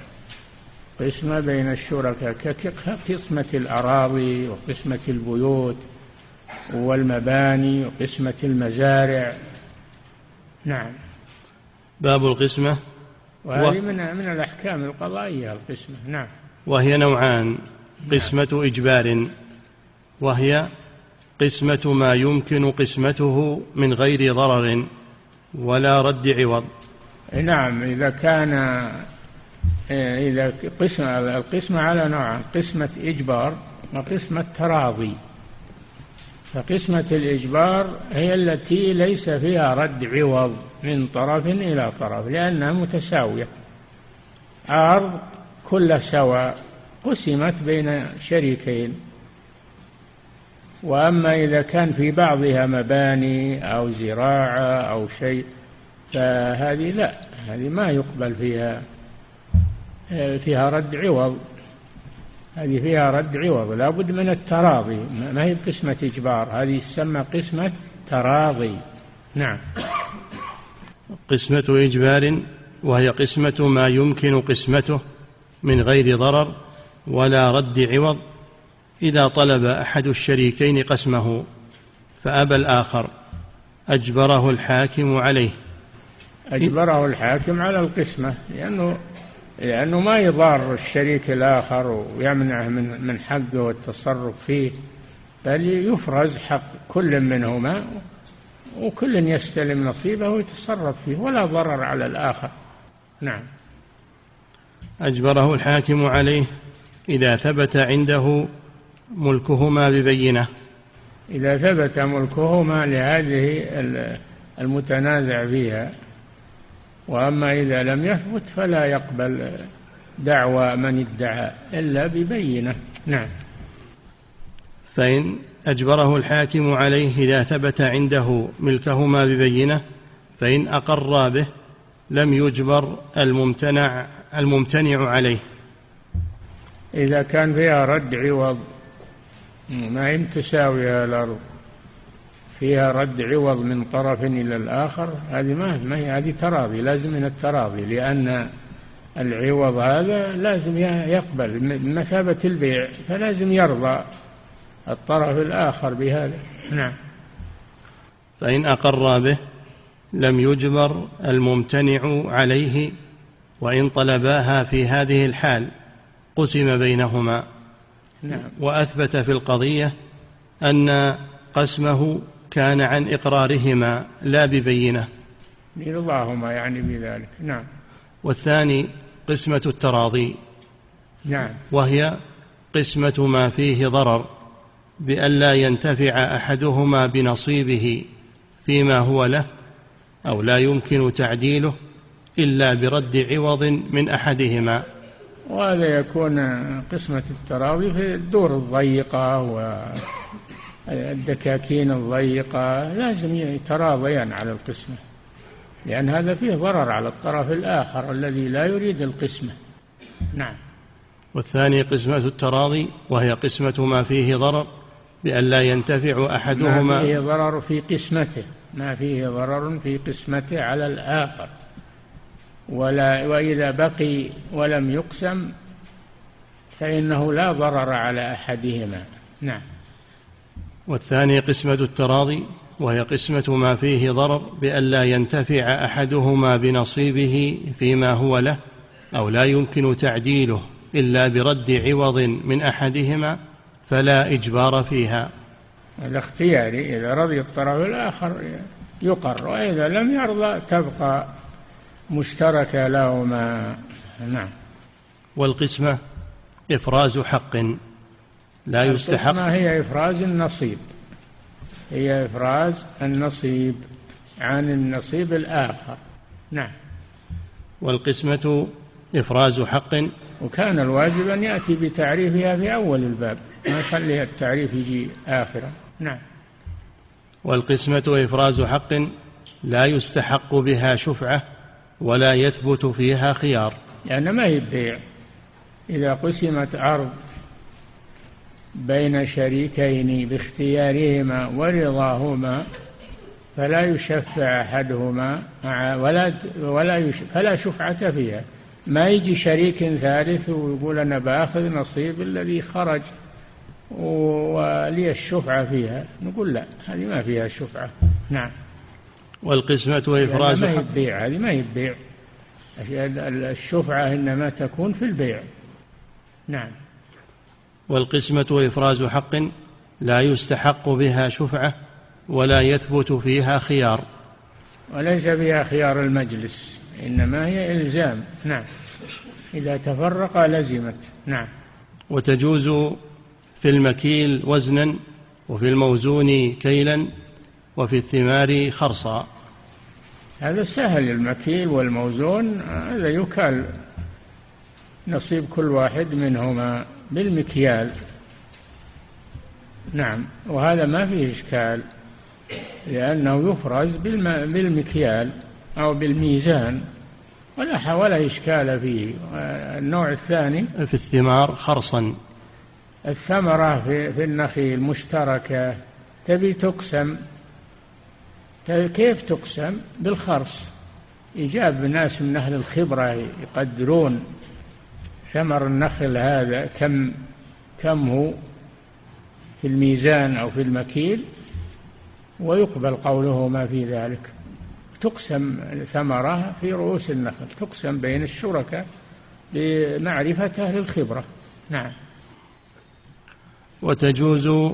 قسمة بين الشركاء كقسمة الأراضي وقسمة البيوت والمباني وقسمة المزارع. نعم. باب القسمة. وهذه و... من من الأحكام القضائية القسمة. نعم. وهي نوعان. قسمة نعم. إجبار. وهي قسمة ما يمكن قسمته من غير ضرر ولا رد عوض. نعم. إذا كان إذا قسمة القسمة على نوعان قسمة إجبار وقسمة تراضي. فقسمة الإجبار هي التي ليس فيها رد عوض من طرف إلى طرف لأنها متساوية. عرض كل سواء قسمت بين شريكين. وأما إذا كان في بعضها مباني أو زراعة أو شيء فهذه لا هذه ما يقبل فيها فيها رد عوض. هذه فيها رد عوض. لا بد من التراضي. ما هي قسمة إجبار؟ هذه تسمى قسمة تراضي. نعم. قسمة إجبار وهي قسمة ما يمكن قسمته من غير ضرر ولا رد عوض إذا طلب أحد الشريكين قسمه فأبى الآخر. أجبره الحاكم عليه. أجبره الحاكم على القسمة لأنه لأنه ما يضار الشريك الآخر ويمنعه من من حقه والتصرف فيه بل يفرز حق كل منهما وكل يستلم نصيبه ويتصرف فيه ولا ضرر على الآخر. نعم. أجبره الحاكم عليه إذا ثبت عنده ملكهما ببينة. إذا ثبت ملكهما لهذه المتنازع فيها وأما إذا لم يثبت فلا يقبل دعوى من ادعى إلا ببينة. نعم. فإن أجبره الحاكم عليه إذا ثبت عنده ملكهما ببينة فإن أقر به لم يجبر الممتنع الممتنع عليه. إذا كان فيها رد عوض ما هي متساوية الأرض. فيها رد عوض من طرف إلى الآخر هذه ما ما هي هذه تراضي لازم من التراضي لأن العوض هذا لازم يقبل بمثابة البيع فلازم يرضى الطرف الآخر بهذا. نعم. فإن أقر به لم يجبر الممتنع عليه وإن طلباها في هذه الحال قسم بينهما. نعم. وأثبت في القضية أن قسمه كان عن إقرارهما لا ببينة. برضاهما يعني بذلك نعم. والثاني قسمة التراضي. نعم. وهي قسمة ما فيه ضرر بألا ينتفع أحدهما بنصيبه فيما هو له أو لا يمكن تعديله إلا برد عوض من أحدهما. وهذا يكون قسمة التراضي في الدور الضيقة والدكاكين الضيقة لازم يتراضيان على القسمة لأن هذا فيه ضرر على الطرف الآخر الذي لا يريد القسمة. نعم. والثاني قسمة التراضي وهي قسمة ما فيه ضرر بأن لا ينتفع أحدهما. ما فيه ضرر في قسمته ما فيه ضرر في قسمته على الآخر. ولا وإذا بقي ولم يقسم فإنه لا ضرر على أحدهما. نعم. والثاني قسمة التراضي وهي قسمة ما فيه ضرر بألا ينتفع أحدهما بنصيبه فيما هو له أو لا يمكن تعديله إلا برد عوض من أحدهما فلا إجبار فيها. هذا اختياري إذا رضي الطرف الآخر يقر وإذا لم يرضى تبقى مشتركة لهما. نعم. والقسمة إفراز حق. لا يستحق. هي إفراز النصيب. هي إفراز النصيب عن النصيب الآخر. نعم. والقسمة إفراز حق. وكان الواجب أن يأتي بتعريفها في أول الباب. ما يخلي التعريف يجي آخرا. نعم. والقسمة إفراز حق لا يستحق بها شفعة ولا يثبت فيها خيار. لأن ما هي بيع. إذا قسمت أرض بين شريكين باختيارهما ورضاهما فلا يشفع أحدهما ولا ولا فلا شفعة فيها. ما يجي شريك ثالث ويقول أنا بآخذ نصيب الذي خرج ولي الشفعة فيها. نقول لا هذه ما فيها شفعة. نعم. والقسمة وإفراز ما هي بيع هذه ما هي بيع. الشفعة إنما تكون في البيع. نعم. والقسمة وإفراز حق لا يستحق بها شفعة ولا يثبت فيها خيار. وليس فيها خيار المجلس إنما هي إلزام. نعم. إذا تفرق لزمت. نعم. وتجوز في المكيل وزنا وفي الموزون كيلا وفي الثمار خرصا. هذا سهل المكيل والموزون هذا يكال. نصيب كل واحد منهما. بالمكيال. نعم وهذا ما فيه إشكال لأنه يفرز بالمكيال أو بالميزان ولا ولا إشكال فيه. النوع الثاني في الثمار خرصا. الثمرة في, في النخيل مشتركة. تبي تقسم كيف تقسم؟ بالخرص. إجاب ناس من أهل الخبرة يقدرون. ثمر النخل هذا كم كم هو في الميزان أو في المكيل؟ ويقبل قوله ما في ذلك. تقسم ثمرة في رؤوس النخل تقسم بين الشركاء بمعرفة أهل الخبرة. نعم. وتجوز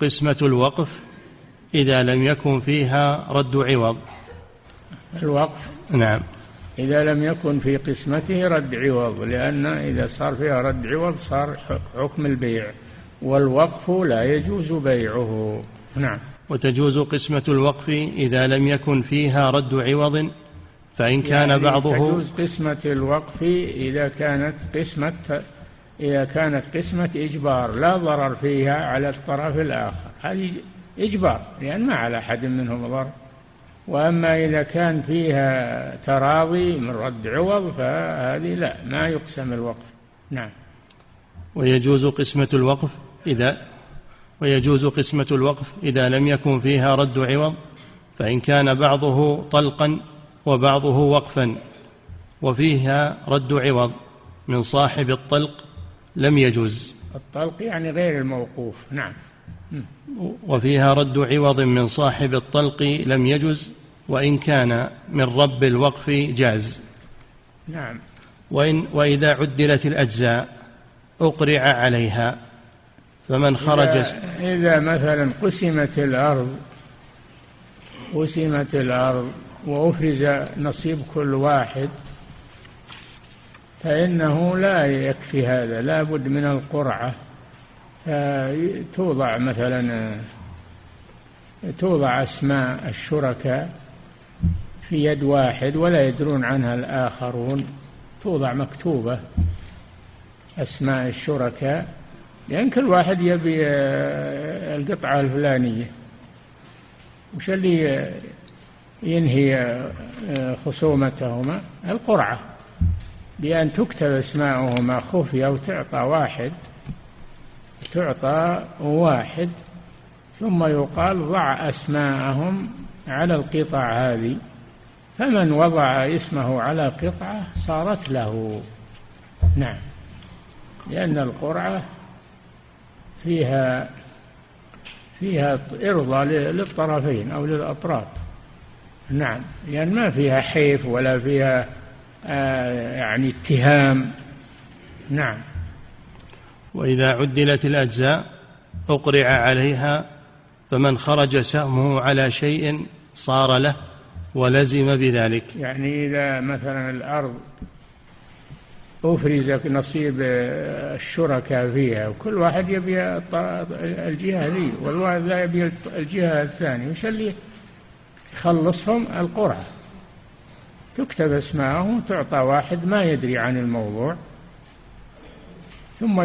قسمة الوقف إذا لم يكن فيها رد عوض. الوقف؟ نعم. إذا لم يكن في قسمته رد عوض لأن إذا صار فيها رد عوض صار حكم البيع والوقف لا يجوز بيعه. نعم. وتجوز قسمة الوقف إذا لم يكن فيها رد عوض فإن كان يعني بعضه تجوز قسمة الوقف إذا كانت قسمة إذا كانت قسمة إجبار لا ضرر فيها على الطرف الآخر. هذه إجبار لأن ما على أحد منهم ضرر. وأما إذا كان فيها تراضي من رد عوض فهذه لا ما يقسم الوقف. نعم. ويجوز قسمة الوقف إذا ويجوز قسمة الوقف إذا لم يكن فيها رد عوض فإن كان بعضه طلقا وبعضه وقفا وفيها رد عوض من صاحب الطلق لم يجوز. الطلق يعني غير الموقوف. نعم. وفيها رد عوض من صاحب الطلق لم يجز وإن كان من رب الوقف جاز. نعم. وإن وإذا عدلت الأجزاء أقرع عليها. فمن خرج إذا, إذا مثلا قسمت الأرض قسمت الأرض وأفرز نصيب كل واحد فإنه لا يكفي هذا لا بد من القرعة. فتوضع مثلا توضع أسماء الشركاء في يد واحد ولا يدرون عنها الآخرون توضع مكتوبة أسماء الشركاء لأن كل واحد يبي القطعة الفلانية. وش اللي ينهي خصومتهما؟ القرعة. بأن تكتب أسماءهما خفية وتعطى واحد تعطى واحد ثم يقال ضع أسماءهم على القطع هذه. فمن وضع اسمه على قطعة صارت له. نعم. لأن القرعة فيها فيها إرضاء للطرفين أو للأطراف. نعم. لأن ما فيها حيف ولا فيها آه يعني اتهام. نعم. وإذا عدلت الأجزاء أقرع عليها فمن خرج سهمه على شيء صار له ولزم بذلك. يعني إذا مثلا الأرض أفرز نصيب الشركاء فيها وكل واحد يبي الجهة لي والواحد لا يبي الجهة الثانية وش اللي يخلصهم؟ القرعة تكتب اسمائهم تعطى واحد ما يدري عن الموضوع ثم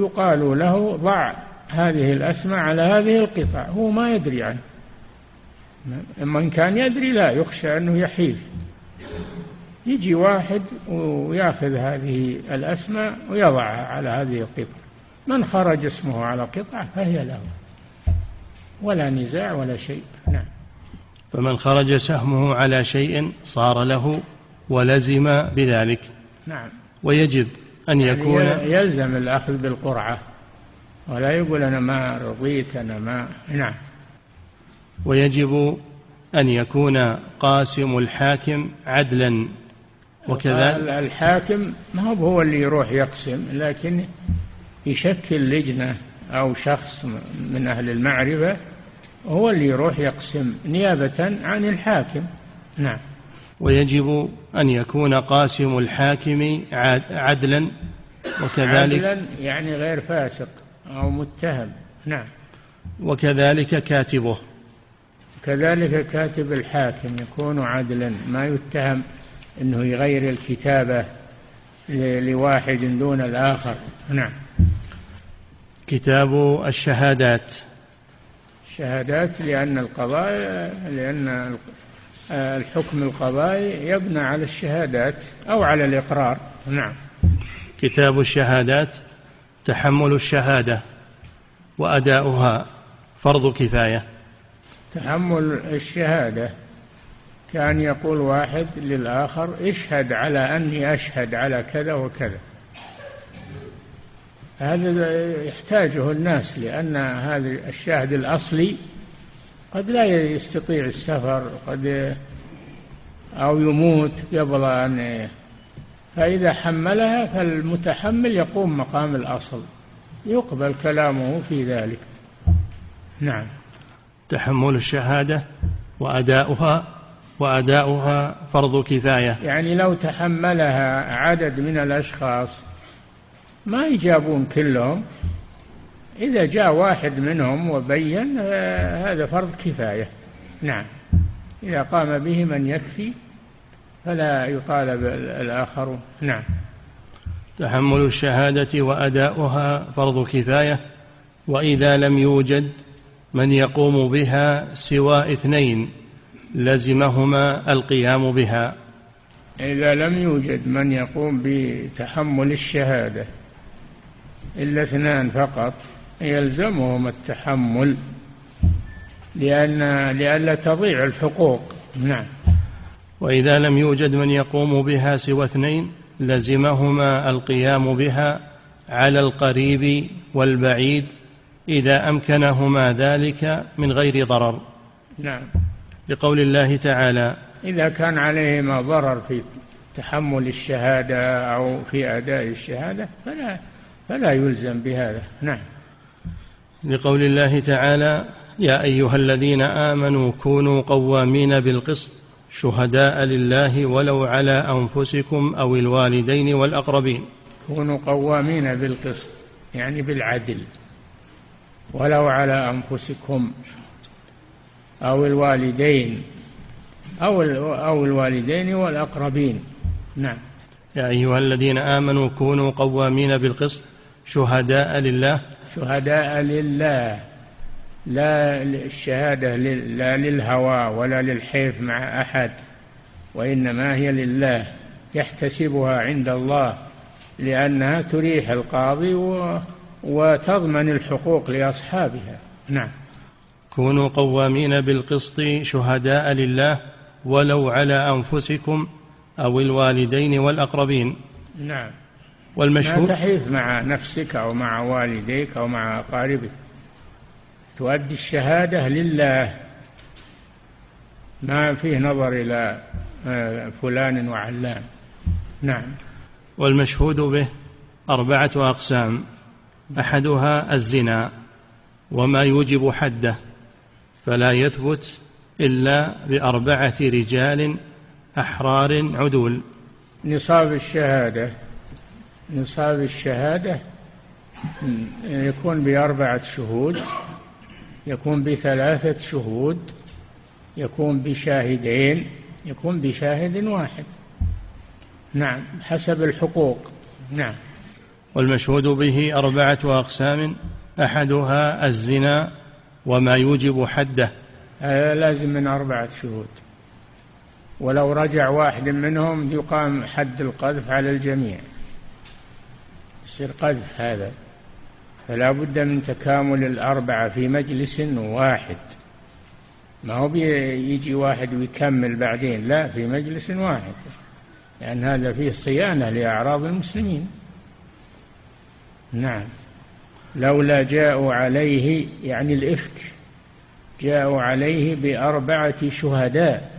يقال له ضع هذه الأسماء على هذه القطع هو ما يدري عنه. أما إن كان يدري لا يخشى أنه يحيف. يجي واحد ويأخذ هذه الأسماء ويضعها على هذه القطع من خرج اسمه على قطعة فهي له. ولا نزاع ولا شيء. نعم. فمن خرج سهمه على شيء صار له ولزم بذلك. نعم. ويجب أن يعني يكون يلزم الأخذ بالقرعة. ولا يقول أنا ما رضيت أنا ما نعم. ويجب أن يكون قاسم الحاكم عدلا. وكذلك الحاكم ما هو اللي يروح يقسم لكن يشكل لجنة أو شخص من أهل المعرفة هو اللي يروح يقسم نيابة عن الحاكم. نعم. ويجب أن يكون قاسم الحاكم عدلا. وكذلك عدلا يعني غير فاسق أو متهم. نعم. وكذلك كاتبه. كذلك كاتب الحاكم يكون عدلا ما يتهم إنه يغير الكتابة لواحد دون الآخر. نعم. كتاب الشهادات. الشهادات لأن القضاء لأن الحكم القضائي يبنى على الشهادات أو على الإقرار. نعم. كتاب الشهادات تحمل الشهادة وأداؤها فرض كفاية. تحمل الشهادة. كان يقول واحد للآخر اشهد على أني أشهد على كذا وكذا. هذا يحتاجه الناس لأن هذا الشاهد الأصلي قد لا يستطيع السفر قد أو يموت قبل أن فإذا حملها فالمتحمل يقوم مقام الأصل يقبل كلامه في ذلك. نعم. تحمل الشهادة وأداؤها وأداؤها فرض كفاية. يعني لو تحملها عدد من الأشخاص ما يجابون كلهم. إذا جاء واحد منهم وبين آه، هذا فرض كفاية. نعم. إذا قام به من يكفي فلا يطالب الآخرون. نعم. تحمل الشهادة وأداؤها فرض كفاية وإذا لم يوجد من يقوم بها سوى اثنين لزمهما القيام بها. إذا لم يوجد من يقوم بتحمل الشهادة إلا اثنان فقط يلزمهم التحمل لأن لئلا تضيع الحقوق. نعم. وإذا لم يوجد من يقوم بها سوى اثنين لزمهما القيام بها على القريب والبعيد إذا أمكنهما ذلك من غير ضرر. نعم. لقول الله تعالى إذا كان عليهما ضرر في تحمل الشهادة أو في أداء الشهادة فلا فلا يلزم بهذا. نعم. لقول الله تعالى يا أيها الذين آمنوا كونوا قوامين بالقسط شهداء لله ولو على أنفسكم أو الوالدين والأقربين. كونوا قوامين بالقسط يعني بالعدل. ولو على أنفسكم أو الوالدين أو أو الوالدين والأقربين. نعم. يا أيها الذين آمنوا كونوا قوامين بالقسط شهداء لله. شهداء لله. لا الشهادة لا للهوى ولا للحيف مع أحد وإنما هي لله يحتسبها عند الله لأنها تريح القاضي وتضمن الحقوق لأصحابها. نعم. كونوا قوامين بالقسط شهداء لله ولو على أنفسكم أو الوالدين والأقربين. نعم. والمشهور ما تحيف مع نفسك أو مع والديك أو مع أقاربك. تؤدي الشهادة لله. ما فيه نظر إلى آه، فلان وعلان. نعم. والمشهود به أربعة أقسام. أحدها الزنا وما يوجب حده فلا يثبت إلا بأربعة رجال أحرار عدول. نصاب الشهادة نصاب الشهادة يكون بأربعة شهود يكون بثلاثة شهود يكون بشاهدين يكون بشاهد واحد. نعم حسب الحقوق. نعم. والمشهود به أربعة أقسام أحدها الزنا وما يوجب حده. هذا لازم من أربعة شهود. ولو رجع واحد منهم يقام حد القذف على الجميع. يصير قذف هذا. فلا بد من تكامل الأربعة في مجلس واحد. ما هو بيجي واحد ويكمل بعدين لا في مجلس واحد. لأن هذا فيه صيانة لأعراض المسلمين. نعم. لولا جاءوا عليه يعني الإفك جاءوا عليه بأربعة شهداء.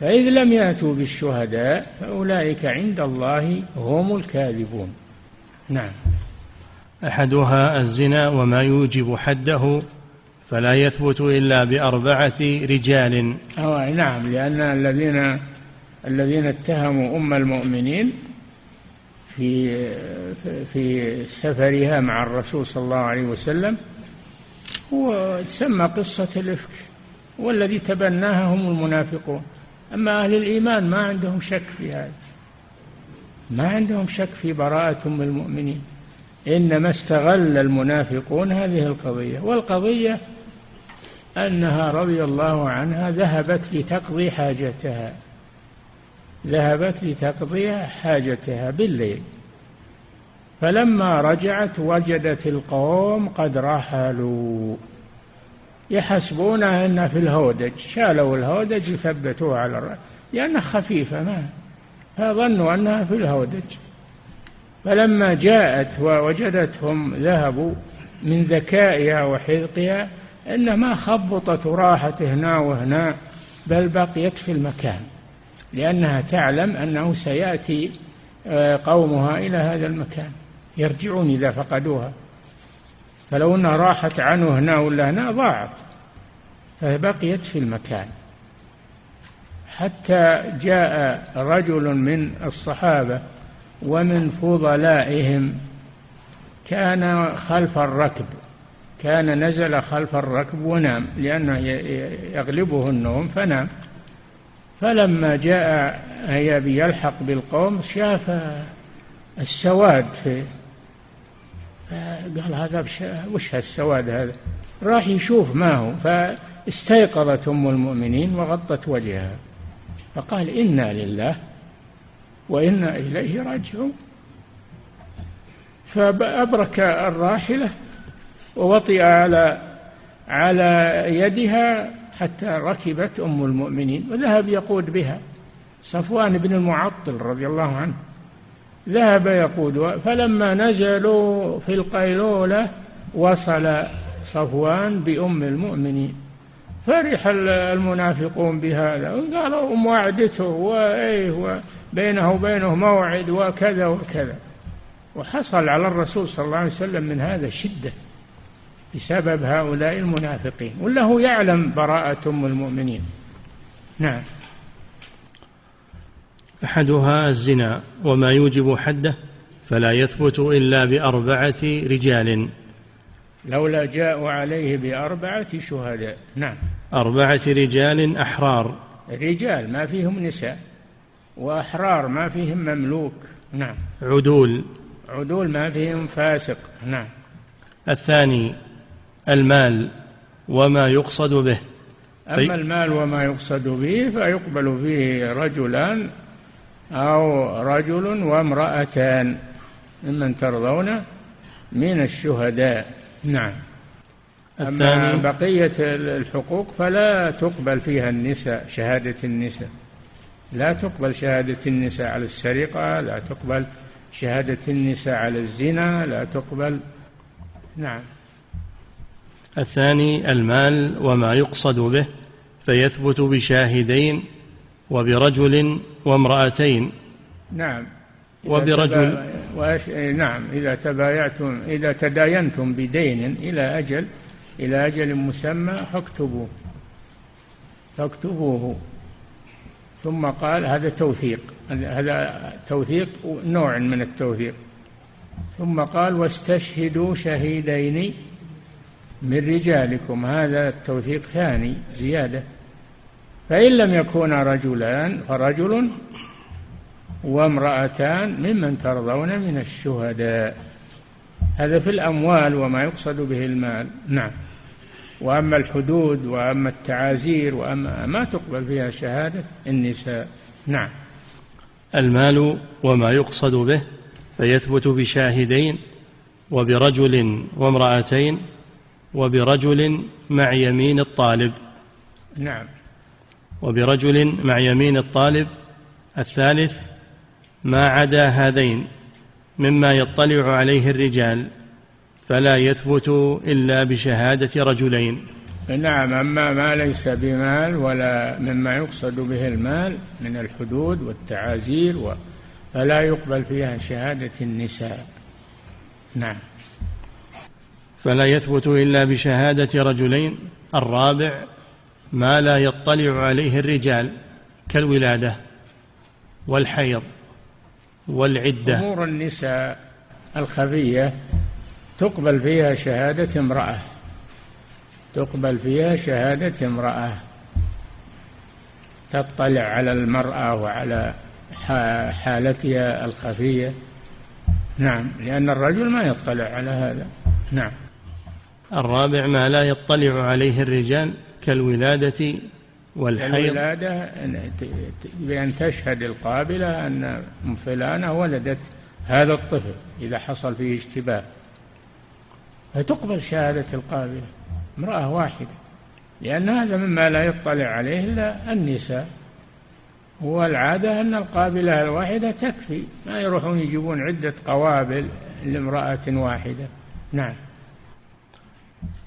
فإذ لم يأتوا بالشهداء فأولئك عند الله هم الكاذبون. نعم. أحدها الزنا وما يوجب حده فلا يثبت إلا بأربعة رجال. أو نعم لأن الذين الذين اتهموا أم المؤمنين في في سفرها مع الرسول صلى الله عليه وسلم هو تسمى قصة الإفك والذي تبناها هم المنافقون. أما أهل الإيمان ما عندهم شك في هذا ما عندهم شك في براءة أم المؤمنين. إنما استغل المنافقون هذه القضية والقضية أنها رضي الله عنها ذهبت لتقضي حاجتها. ذهبت لتقضي حاجتها بالليل. فلما رجعت وجدت القوم قد رحلوا. يحسبونها أنها في الهودج شالوا الهودج وثبتوها على الرأس لأنها خفيفة ما فظنوا أنها في الهودج. فلما جاءت ووجدتهم ذهبوا من ذكائها وحذقها أن ما خبطت وراحت هنا وهنا بل بقيت في المكان. لأنها تعلم أنه سيأتي آه، قومها إلى هذا المكان. يرجعون إذا فقدوها. فلو أنها راحت عنه هنا ولا هنا ضاعت. فبقيت في المكان. حتى جاء رجل من الصحابة ومن فضلائهم كان خلف الركب. كان نزل خلف الركب ونام لأنه يغلبه النوم فنام. فلما جاء يبي يلحق بالقوم شاف السواد في قال هذا وش هالسواد هذا؟ راح يشوف ما هو فاستيقظت أم المؤمنين وغطت وجهها. فقال إنا لله وإنا إليه راجعون. فأبرك الراحلة ووطئ على على يدها حتى ركبت أم المؤمنين وذهب يقود بها. صفوان بن المعطل رضي الله عنه ذهب يقود فلما نزلوا في القيلولة وصل صفوان بأم المؤمنين. فرح المنافقون بهذا قالوا مواعدته وإيه بينه وبينه موعد وكذا وكذا. وحصل على الرسول صلى الله عليه وسلم من هذا شدة. بسبب هؤلاء المنافقين. ولا هو يعلم براءة أم المؤمنين. نعم. أحدها الزنا وما يوجب حده فلا يثبت إلا بأربعة رجال. لولا جاءوا عليه بأربعة شهداء. نعم. أربعة رجال أحرار. رجال ما فيهم نساء. وأحرار ما فيهم مملوك. نعم. عدول. عدول ما فيهم فاسق. نعم. الثاني المال وما يقصد به. أما المال وما يقصد به فيقبل فيه رجلان أو رجل وامرأتان ممن ترضون من الشهداء. نعم. أما بقية الحقوق فلا تقبل فيها النساء شهادة النساء. لا تقبل شهادة النساء على السرقة لا تقبل شهادة النساء على الزنا لا تقبل. نعم. الثاني المال وما يقصد به فيثبت بشاهدين وبرجل وامرأتين. نعم. وبرجل وأش... نعم. إذا تبايعتم إذا تداينتم بدين إلى أجل إلى أجل مسمى فاكتبوه. فاكتبوه. ثم قال هذا توثيق. هذا توثيق نوع من التوثيق. ثم قال واستشهدوا شهيدين من رجالكم هذا التوثيق ثاني زيادة. فإن لم يكونا رجلان فرجل وامرأتان ممن ترضون من الشهداء. هذا في الأموال وما يقصد به المال. نعم. وأما الحدود وأما التعازير وأما ما تقبل فيها شهادة النساء. نعم. المال وما يقصد به فيثبت بشاهدين وبرجل وامرأتين وبرجل مع يمين الطالب. نعم. وبرجل مع يمين الطالب الثالث ما عدا هذين مما يطلع عليه الرجال فلا يثبت إلا بشهادة رجلين. نعم أما ما ليس بمال ولا مما يقصد به المال من الحدود والتعازير و فلا يقبل فيها شهادة النساء. نعم. فلا يثبت إلا بشهادة رجلين الرابع ما لا يطلع عليه الرجال كالولادة والحيض والعدة. أمور النساء الخفية تقبل فيها شهادة امرأة. تقبل فيها شهادة امرأة. تطلع على المرأة وعلى حالتها الخفية. نعم لأن الرجل ما يطلع على هذا. نعم. الرابع ما لا يطلع عليه الرجال كالولادة والحيض. الولادة بأن تشهد القابلة أن فلانة ولدت هذا الطفل إذا حصل فيه اشتباه. فتقبل شهادة القابلة امرأة واحدة لأن هذا مما لا يطلع عليه إلا النساء. والعادة أن القابلة الواحدة تكفي ما يروحون يجيبون عدة قوابل لامرأة واحدة. نعم.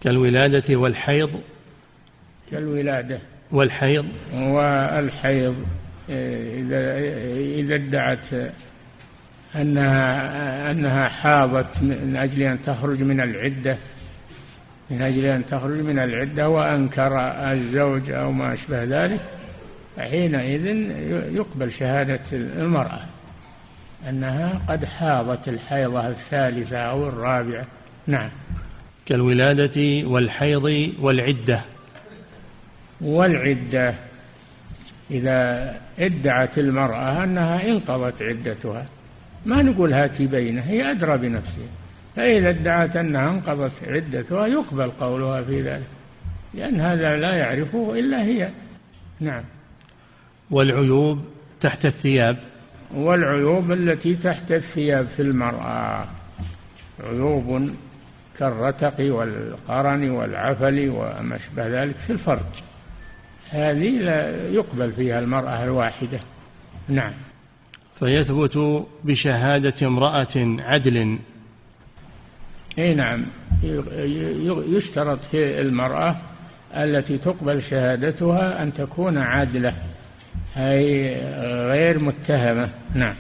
كالولادة والحيض. كالولادة. والحيض. والحيض إذا إذا ادعت أنها أنها حاضت من أجل أن تخرج من العدة من أجل أن تخرج من العدة وأنكر الزوج أو ما أشبه ذلك حينئذ يقبل شهادة المرأة أنها قد حاضت الحيضة الثالثة أو الرابعة. نعم. كالولادة والحيض والعدة. والعدة إذا ادعت المرأة أنها انقضت عدتها ما نقول هاتي بينه هي أدرى بنفسها. فإذا ادعت أنها انقضت عدتها يقبل قولها في ذلك لأن هذا لا يعرفه إلا هي. نعم. والعيوب تحت الثياب. والعيوب التي تحت الثياب في المرأة عيوب كالرتق والقرن والعفل وما أشبه ذلك في الفرج. هذه لا يقبل فيها المرأة الواحدة. نعم. فيثبت بشهادة امرأة عدل. إي نعم. يشترط في المرأة التي تقبل شهادتها أن تكون عادلة أي غير متهمة. نعم.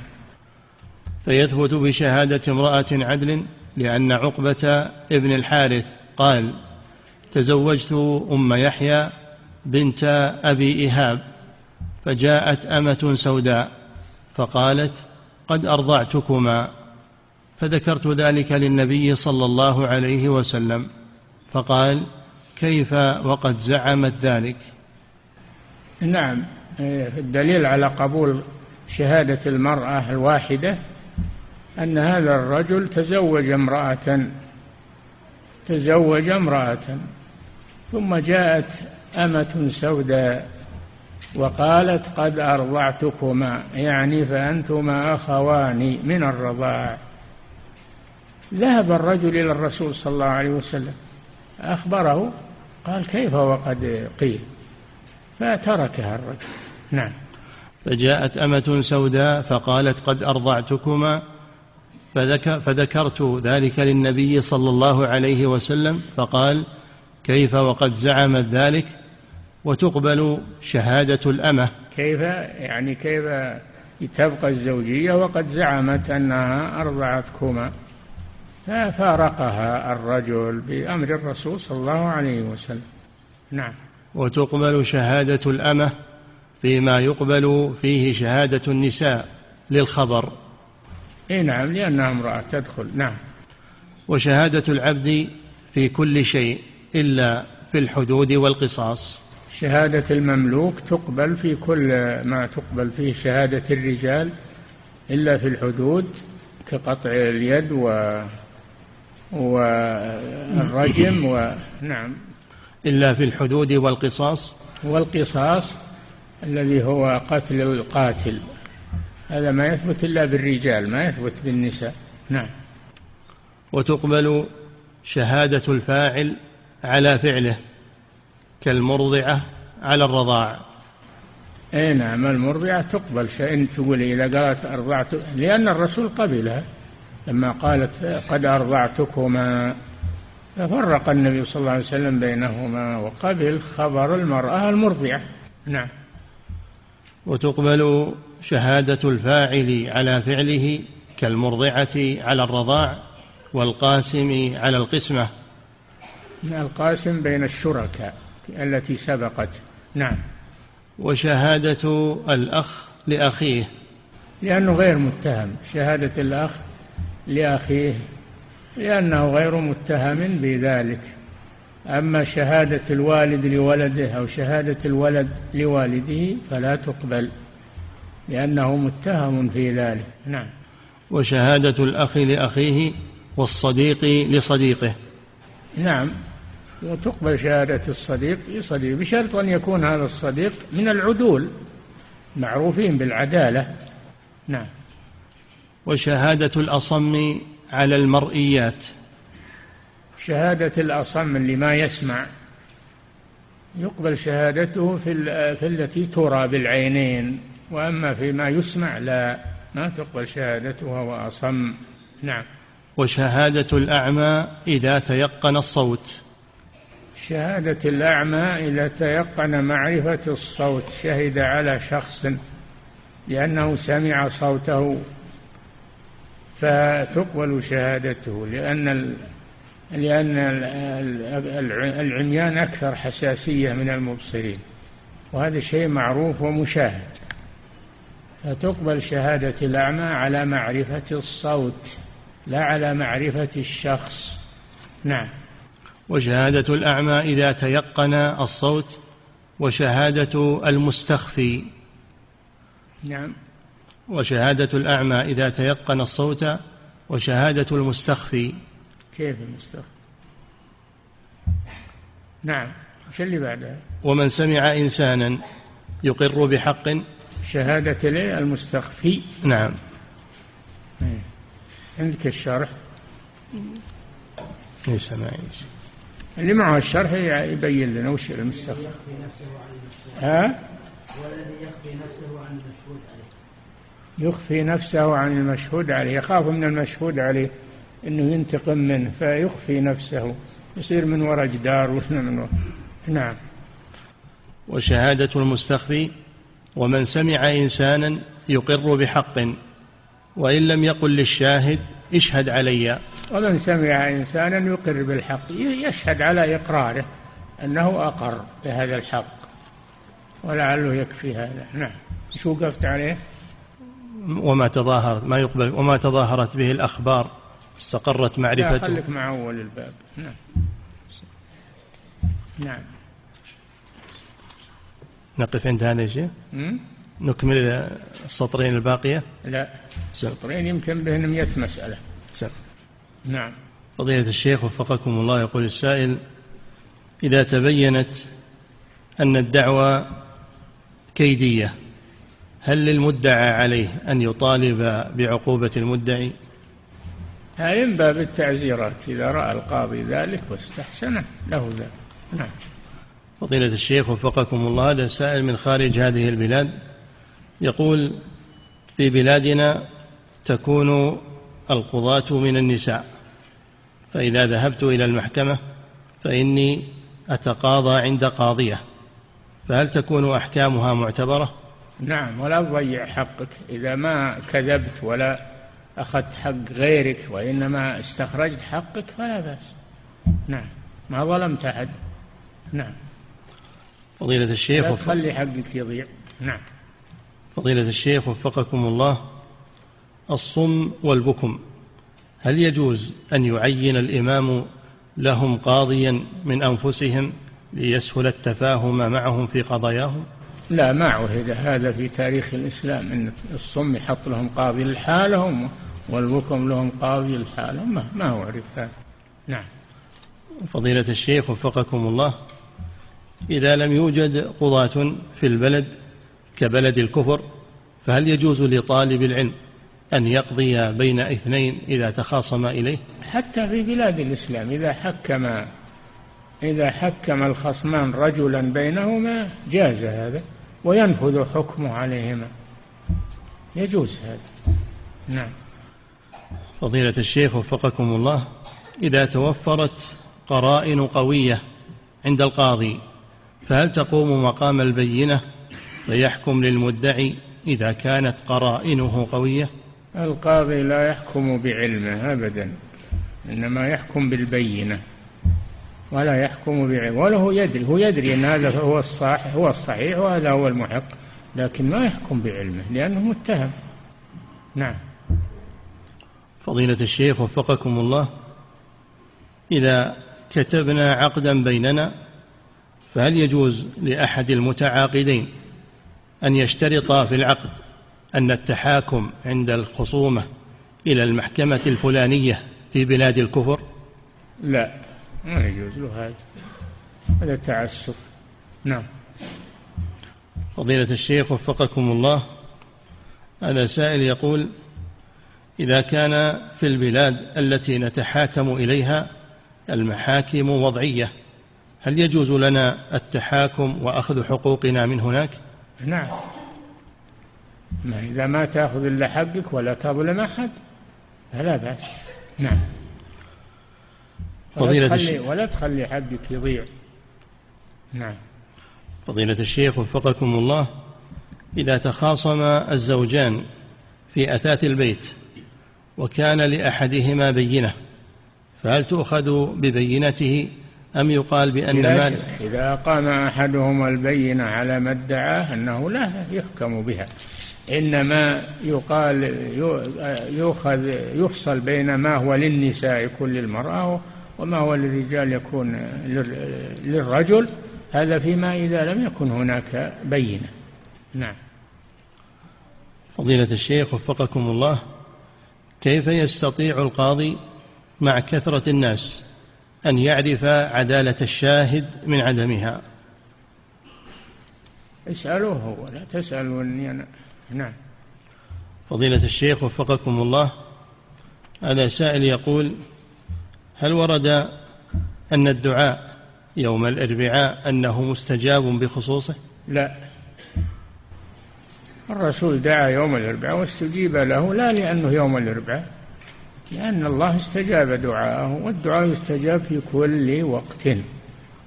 فيثبت بشهادة امرأة عدل. لأن عقبة ابن الحارث قال تزوجت أم يحيى بنت أبي ايهاب فجاءت أمة سوداء فقالت قد أرضعتكما. فذكرت ذلك للنبي صلى الله عليه وسلم فقال كيف وقد زعمت ذلك؟ نعم الدليل على قبول شهادة المرأة الواحدة أن هذا الرجل تزوج امرأة تزوج امرأة. ثم جاءت أمة سوداء وقالت قد أرضعتكما يعني فأنتما أخوان من الرضاع. ذهب الرجل إلى الرسول صلى الله عليه وسلم أخبره قال كيف وقد قيل؟ فتركها الرجل. نعم. فجاءت أمة سوداء فقالت قد أرضعتكما فذكر فذكرت ذلك للنبي صلى الله عليه وسلم فقال كيف وقد زعمت ذلك؟ وتقبل شهادة الأمة. كيف؟ يعني كيف تبقى الزوجية وقد زعمت أنها أرضعتكما؟ ففارقها الرجل بأمر الرسول صلى الله عليه وسلم. نعم. وتقبل شهادة الأمة فيما يقبل فيه شهادة النساء للخبر. اي نعم لأنها امرأة تدخل نعم. وشهادة العبد في كل شيء إلا في الحدود والقصاص. شهادة المملوك تقبل في كل ما تقبل فيه شهادة الرجال إلا في الحدود كقطع اليد و والرجم ونعم إلا في الحدود والقصاص. والقصاص الذي هو قتل القاتل. هذا ما يثبت إلا بالرجال ما يثبت بالنساء. نعم. وتقبل شهادة الفاعل على فعله كالمرضعة على الرضاع. أي نعم المرضعة تقبل شيء. تقول إذا قالت أرضعت لأن الرسول قبلها. لما قالت قد أرضعتكما ففرق النبي صلى الله عليه وسلم بينهما وقبل خبر المرأة المرضعة. نعم. وتقبل شهادة الفاعل على فعله كالمرضعة على الرضاع والقاسم على القسمة. القاسم بين الشركاء التي سبقت. نعم. وشهادة الأخ لأخيه. لأنه غير متهم. شهادة الأخ لأخيه لأنه غير متهم بذلك. أما شهادة الوالد لولده أو شهادة الولد لوالده فلا تقبل. لأنه متهم في ذلك. نعم. وشهادة الأخ لأخيه والصديق لصديقه. نعم. وتقبل شهادة الصديق لصديق بشرط أن يكون هذا الصديق من العدول معروفين بالعدالة. نعم. وشهادة الأصم على المرئيات. شهادة الأصم اللي ما يسمع. يقبل شهادته في, في التي ترى بالعينين. وأما فيما يسمع لا ما تقبل شهادته وهو أصم نعم. وشهادة الأعمى إذا تيقن الصوت. شهادة الأعمى إذا تيقن معرفة الصوت شهد على شخص لأنه سمع صوته فتقبل شهادته لأن لأن العميان أكثر حساسية من المبصرين. وهذا شيء معروف ومشاهد. فتقبل شهادة الأعمى على معرفة الصوت لا على معرفة الشخص. نعم. وشهادة الأعمى إذا تيقن الصوت وشهادة المستخفي. نعم. وشهادة الأعمى إذا تيقن الصوت وشهادة المستخفي. كيف المستخفي؟ نعم. وش اللي بعدها؟ ومن سمع إنسانا يقر بحق شهادة المستخفي. نعم. إيه. عندك الشرح؟ ليس معي اللي معه الشرح يبين لنا وش المستخفي. ها؟ والذي يخفي نفسه عن المشهود عليه. يخفي نفسه عن المشهود عليه يخاف من المشهود عليه إنه ينتقم منه فيخفي نفسه. يصير من وراء جدار ولا من وراء نعم. وشهادة المستخفي؟ ومن سمع إنسانا يقر بحق وإن لم يقل للشاهد اشهد علي. ومن سمع إنسانا يقر بالحق يشهد على إقراره أنه أقر بهذا الحق ولعله يكفي هذا. نعم. شو وقفت عليه؟ وما تظاهرت ما يقبل وما تظاهرت به الأخبار استقرت معرفته. لا خليك مع أول الباب. نعم. نعم. نقف عند هذا الشيء نكمل السطرين الباقية؟ لا. السطرين يمكن بهن مئة مسألة. سم. نعم. فضيلة الشيخ وفقكم الله يقول السائل إذا تبينت أن الدعوة كيدية هل للمدعى عليه أن يطالب بعقوبة المدعي؟ هذا من باب التعزيرات. إذا رأى القاضي ذلك واستحسنه له ذلك. نعم. فضيلة الشيخ وفقكم الله هذا سائل من خارج هذه البلاد يقول في بلادنا تكون القضاة من النساء فإذا ذهبت إلى المحكمة فإني أتقاضى عند قاضية فهل تكون أحكامها معتبرة؟ نعم ولا تضيع حقك إذا ما كذبت ولا أخذت حق غيرك وإنما استخرجت حقك فلا بأس. نعم ما ظلمت أحد. نعم. فضيلة الشيخ لا تخلي حقك يضيع. نعم. فضيلة الشيخ وفقكم الله الصم والبكم. هل يجوز أن يعين الإمام لهم قاضيا من أنفسهم ليسهل التفاهم معهم في قضاياهم؟ لا ما عهد. هذا في تاريخ الإسلام أن الصم يحط لهم قاضي لحالهم والبكم لهم قاضي لحالهم. ما, ما أعرف هذا؟ نعم. فضيلة الشيخ وفقكم الله إذا لم يوجد قضاة في البلد كبلد الكفر فهل يجوز لطالب العلم أن يقضي بين اثنين إذا تخاصم إليه؟ حتى في بلاد الإسلام إذا حكم إذا حكم الخصمان رجلا بينهما جاز هذا وينفذ حكمه عليهما. يجوز هذا. نعم. فضيلة الشيخ وفقكم الله إذا توفرت قرائن قوية عند القاضي فهل تقوم مقام البينة فيحكم للمدعي إذا كانت قرائنه قوية؟ القاضي لا يحكم بعلمه أبدا إنما يحكم بالبينة ولا يحكم بعلمه وله يدري هو يدري أن هذا هو الصح هو الصحيح وهذا هو المحق لكن ما يحكم بعلمه لأنه متهم. نعم. فضيلة الشيخ وفقكم الله إذا كتبنا عقدا بيننا فهل يجوز لأحد المتعاقدين أن يشترط في العقد أن التحاكم عند الخصومة إلى المحكمة الفلانية في بلاد الكفر؟ لا ما يجوز له هذا. هذا تعسف. نعم. فضيلة الشيخ وفقكم الله هذا سائل يقول إذا كان في البلاد التي نتحاكم إليها المحاكم وضعية هل يجوز لنا التحاكم وأخذ حقوقنا من هناك؟ نعم. ما إذا ما تأخذ إلا حقك ولا تظلم أحد فلا بأس. نعم. فضيلة ولا تخلي, ولا تخلي حقك يضيع. نعم. فضيلة الشيخ وفقكم الله إذا تخاصم الزوجان في أثاث البيت وكان لأحدهما بينة فهل تؤخذ ببينته؟ أم يقال بأن مال إذا قام أحدهما البينة على ما ادعاه أنه لا يحكم بها. إنما يقال يؤخذ يفصل بين ما هو للنساء يكون للمرأة وما هو للرجال يكون للرجل. هذا فيما إذا لم يكن هناك بينة. نعم. فضيلة الشيخ وفقكم الله كيف يستطيع القاضي مع كثرة الناس؟ أن يعرف عدالة الشاهد من عدمها. اسألوه ولا تسألوني أنا. نعم. فضيلة الشيخ وفقكم الله هذا سائل يقول هل ورد أن الدعاء يوم الأربعاء أنه مستجاب بخصوصه؟ لا. الرسول دعا يوم الأربعاء واستجيب له لا لأنه يوم الأربعاء. لأن الله استجاب دعاءه والدعاء يستجاب في كل وقت.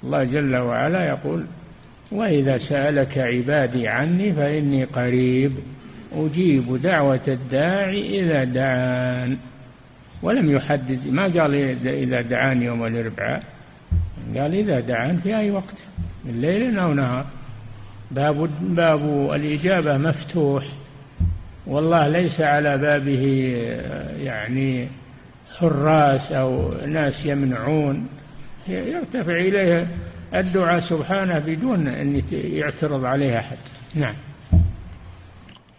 الله جل وعلا يقول وإذا سألك عبادي عني فإني قريب أجيب دعوة الداعي إذا دعان. ولم يحدد ما قال إذا دعان يوم الأربعاء؟ قال إذا دعان في أي وقت من ليل أو نهار. باب باب الإجابة مفتوح. والله ليس على بابه يعني حراس أو ناس يمنعون. يرتفع إليه الدعاء سبحانه بدون أن يعترض عليه أحد. نعم.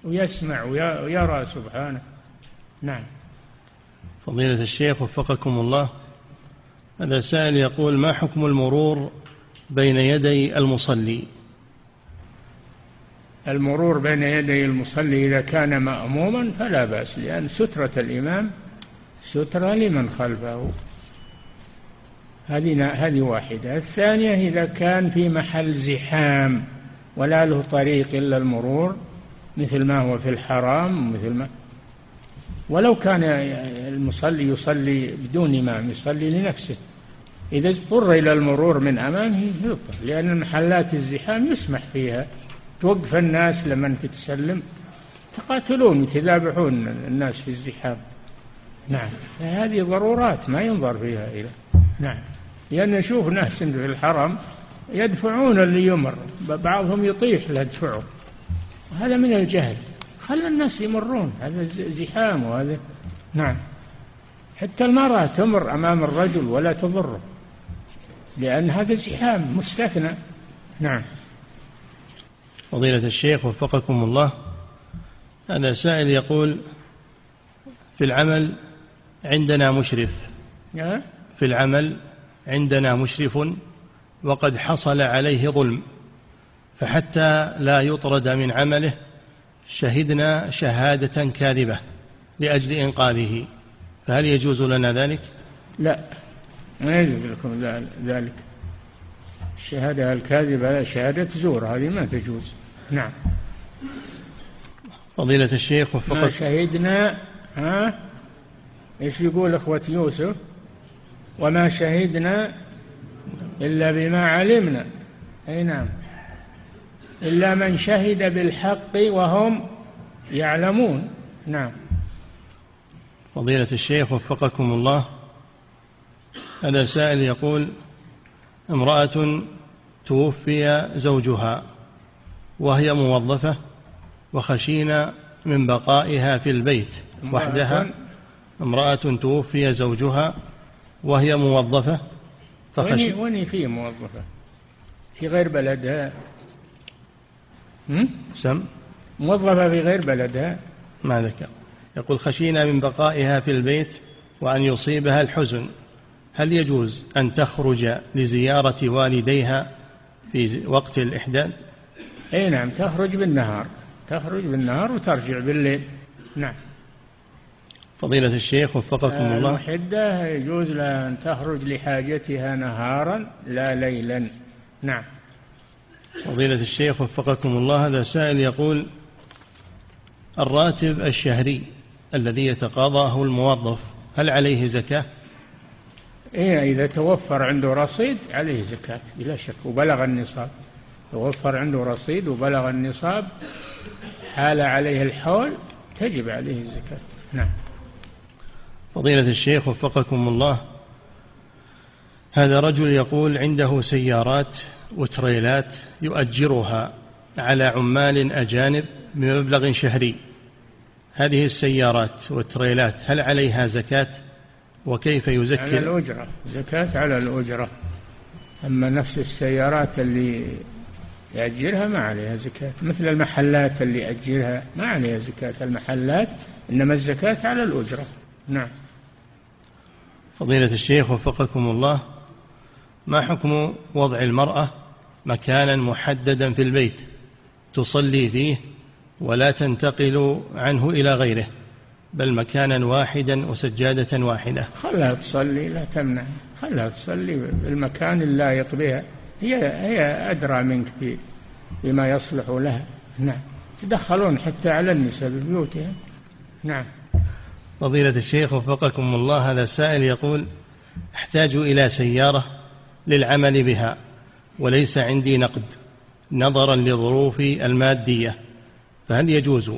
ويسمع ويرى سبحانه. نعم. فضيلة الشيخ وفقكم الله هذا سائل يقول ما حكم المرور بين يدي المصلي؟ المرور بين يدي المصلي إذا كان مأموما فلا بأس لأن سترة الإمام سترة لمن خلفه. هذه هذه واحدة. الثانية إذا كان في محل زحام ولا له طريق إلا المرور مثل ما هو في الحرام مثل ما ولو كان المصلي يصلي بدون إمام يصلي لنفسه. إذا اضطر إلى المرور من أمامه يضطر لأن محلات الزحام يسمح فيها. توقف الناس لمن تتسلم يقاتلون يتذابحون الناس في الزحام. نعم. هذه ضرورات ما ينظر فيها إلى. نعم. لأن نشوف ناس في الحرم يدفعون اللي يمر بعضهم يطيح ليدفعه وهذا من الجهل. خلى الناس يمرون. هذا زحام وهذا. نعم. حتى المرأة تمر أمام الرجل ولا تضره لأن هذا زحام مستثنى. نعم. فضيلة الشيخ وفقكم الله. هذا سائل يقول في العمل عندنا مشرف. في العمل عندنا مشرف وقد حصل عليه ظلم فحتى لا يطرد من عمله شهدنا شهادة كاذبة لأجل إنقاذه. فهل يجوز لنا ذلك؟ لا ما يجوز لكم ذلك. الشهادة الكاذبة شهادة زور هذه ما تجوز. نعم. فضيلة الشيخ وفقط ما شهدنا ها؟ إيش يقول إخوة يوسف؟ وما شهدنا إلا بما علمنا. أي نعم. إلا من شهد بالحق وهم يعلمون. نعم. فضيلة الشيخ وفقكم الله. هذا سائل يقول امرأة توفي زوجها. وهي موظفة وخشينا من بقائها في البيت وحدها. امرأة توفي زوجها وهي موظفة فخشي وين في موظفة؟ في غير بلدها. سم؟ موظفة في غير بلدها. ما ذكر. يقول خشينا من بقائها في البيت وأن يصيبها الحزن. هل يجوز أن تخرج لزيارة والديها في وقت الإحداد أي نعم تخرج بالنهار تخرج بالنهار وترجع بالليل. نعم. فضيلة الشيخ وفقكم آه الله. المحدة يجوز لها أن تخرج لحاجتها نهارا لا ليلا. نعم. فضيلة الشيخ وفقكم الله. هذا سائل يقول الراتب الشهري الذي يتقاضاه الموظف هل عليه زكاة؟ إيه إذا توفر عنده رصيد عليه زكاة بلا شك وبلغ النصاب. توفر عنده رصيد وبلغ النصاب حال عليه الحول تجب عليه الزكاة. نعم. فضيلة الشيخ وفقكم الله هذا رجل يقول عنده سيارات وتريلات يؤجرها على عمال أجانب بمبلغ شهري. هذه السيارات والتريلات هل عليها زكاة؟ وكيف يزكي؟ على الأجرة زكاة على الأجرة. أما نفس السيارات اللي يأجرها ما عليها زكاة. مثل المحلات اللي يأجرها ما عليها زكاة. المحلات إنما الزكاة على الأجرة. نعم. فضيلة الشيخ وفقكم الله ما حكم وضع المرأة مكانا محددا في البيت تصلي فيه ولا تنتقل عنه إلى غيره بل مكانا واحدا وسجادة واحدة؟ خلها تصلي لا تمنع. خلها تصلي بالمكان اللائق بها. هي هي أدرى منك بما يصلح لها. نعم. تدخلون حتى على النساء ببيوتها. نعم. فضيلة الشيخ وفقكم الله هذا السائل يقول أحتاج إلى سيارة للعمل بها وليس عندي نقد نظرا لظروفي المادية فهل يجوز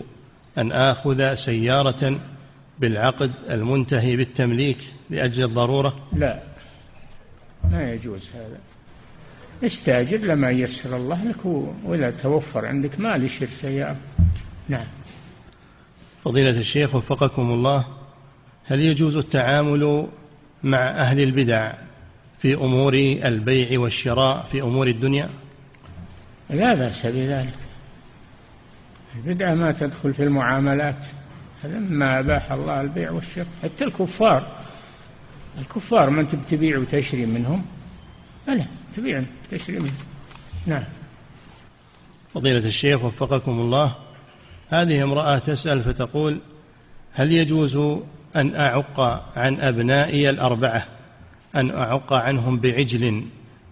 أن آخذ سيارة بالعقد المنتهي بالتمليك لأجل الضرورة؟ لا. ما يجوز هذا. استاجر لما يسر الله لك وإذا توفر عندك مال اشتري سيارة. نعم. فضيلة الشيخ وفقكم الله هل يجوز التعامل مع أهل البدع في أمور البيع والشراء في أمور الدنيا؟ لا بأس بذلك. البدعة ما تدخل في المعاملات. هذا ما أباح الله البيع والشراء. حتى الكفار. الكفار ما أنت بتبيع وتشري منهم؟ بلى. تبيع وتشري منهم نعم. فضيلة الشيخ وفقكم الله هذه امرأة تسأل فتقول هل يجوز أن أعق عن أبنائي الأربعة؟ أن أعق عنهم بعجل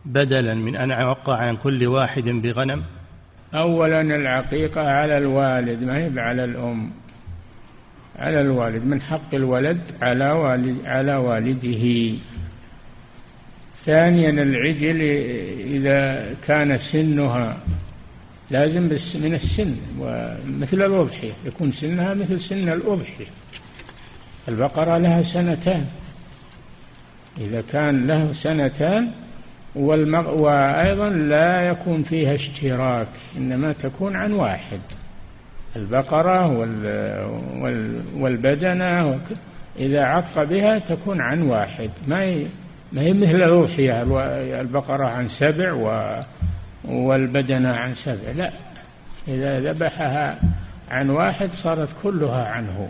بدلا من أن أعق عن كل واحد بغنم؟ أولا العقيقة على الوالد ما هي على الأم؟ على الوالد من حق الولد على والد على والده. ثانيا العجل إذا كان سنها لازم من السن ومثل الأضحية يكون سنها مثل سن الأضحية. البقرة لها سنتان. إذا كان له سنتان والمغ... وأيضا لا يكون فيها اشتراك إنما تكون عن واحد. البقرة وال... وال... والبدنة وك... إذا عق بها تكون عن واحد. ما هي ما هي مثل الأضحية البقرة عن سبع و... والبدنة عن سبع. لا إذا ذبحها عن واحد صارت كلها عنه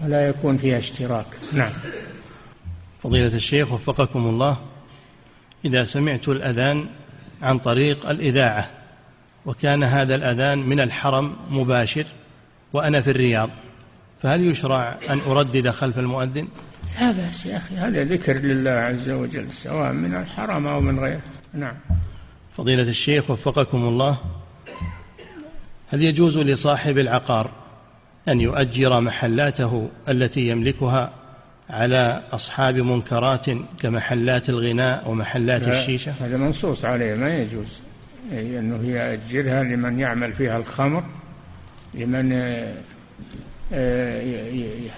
ولا يكون فيها اشتراك. نعم. فضيلة الشيخ وفقكم الله إذا سمعت الأذان عن طريق الإذاعة وكان هذا الأذان من الحرم مباشر وأنا في الرياض فهل يشرع أن أردد خلف المؤذن؟ لا بأس يا أخي هذا ذكر لله عز وجل سواء من الحرم أو من غيره. نعم. فضيلة الشيخ وفقكم الله هل يجوز لصاحب العقار أن يؤجر محلاته التي يملكها على أصحاب منكرات كمحلات الغناء ومحلات الشيشة؟ هذا منصوص عليه ما يجوز. أي أنه يأجرها لمن يعمل فيها الخمر لمن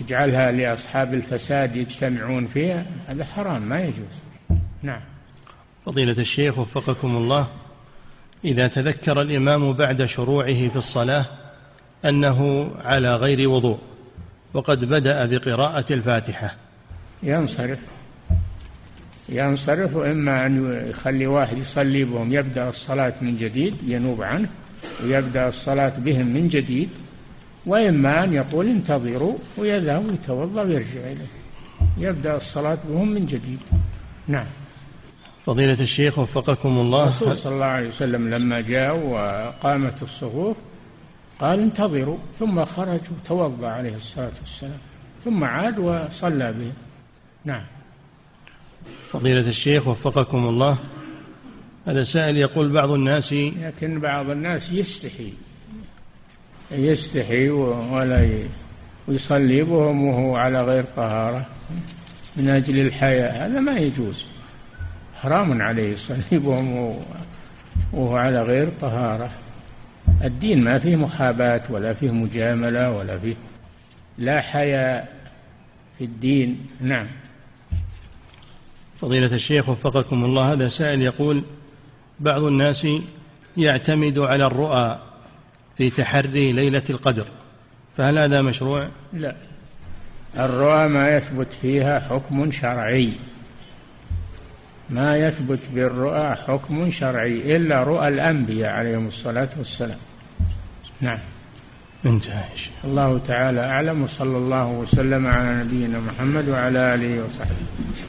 يجعلها لأصحاب الفساد يجتمعون فيها هذا حرام ما يجوز. نعم. فضيلة الشيخ وفقكم الله إذا تذكر الإمام بعد شروعه في الصلاة أنه على غير وضوء وقد بدأ بقراءة الفاتحة. ينصرف. ينصرف وإما أن يخلي واحد يصلي بهم يبدأ الصلاة من جديد ينوب عنه ويبدأ الصلاة بهم من جديد وإما أن يقول انتظروا ويذهب ويتوضأ ويرجع إليه. يبدأ الصلاة بهم من جديد. نعم. فضيلة الشيخ وفقكم الله. الرسول صلى الله عليه وسلم لما جاء وقامت الصفوف قال انتظروا ثم خرج وتوضأ عليه الصلاة والسلام ثم عاد وصلى به. نعم. فضيلة الشيخ وفقكم الله. هذا سائل يقول بعض الناس لكن بعض الناس يستحي. يستحي ولا ويصلي بهم وهو على غير طهارة من أجل الحياة. هذا ما يجوز. حرام عليه يصلي بهم وهو على غير طهارة. الدين ما فيه محاباة ولا فيه مجاملة ولا فيه لا حياء في الدين. نعم. فضيلة الشيخ وفقكم الله هذا سائل يقول بعض الناس يعتمد على الرؤى في تحري ليلة القدر فهل هذا مشروع؟ لا. الرؤى ما يثبت فيها حكم شرعي. ما يثبت بالرؤى حكم شرعي إلا رؤى الأنبياء عليهم الصلاة والسلام. نعم. انتهى الله تعالى أعلم وصلى الله وسلم على نبينا محمد وعلى آله وصحبه.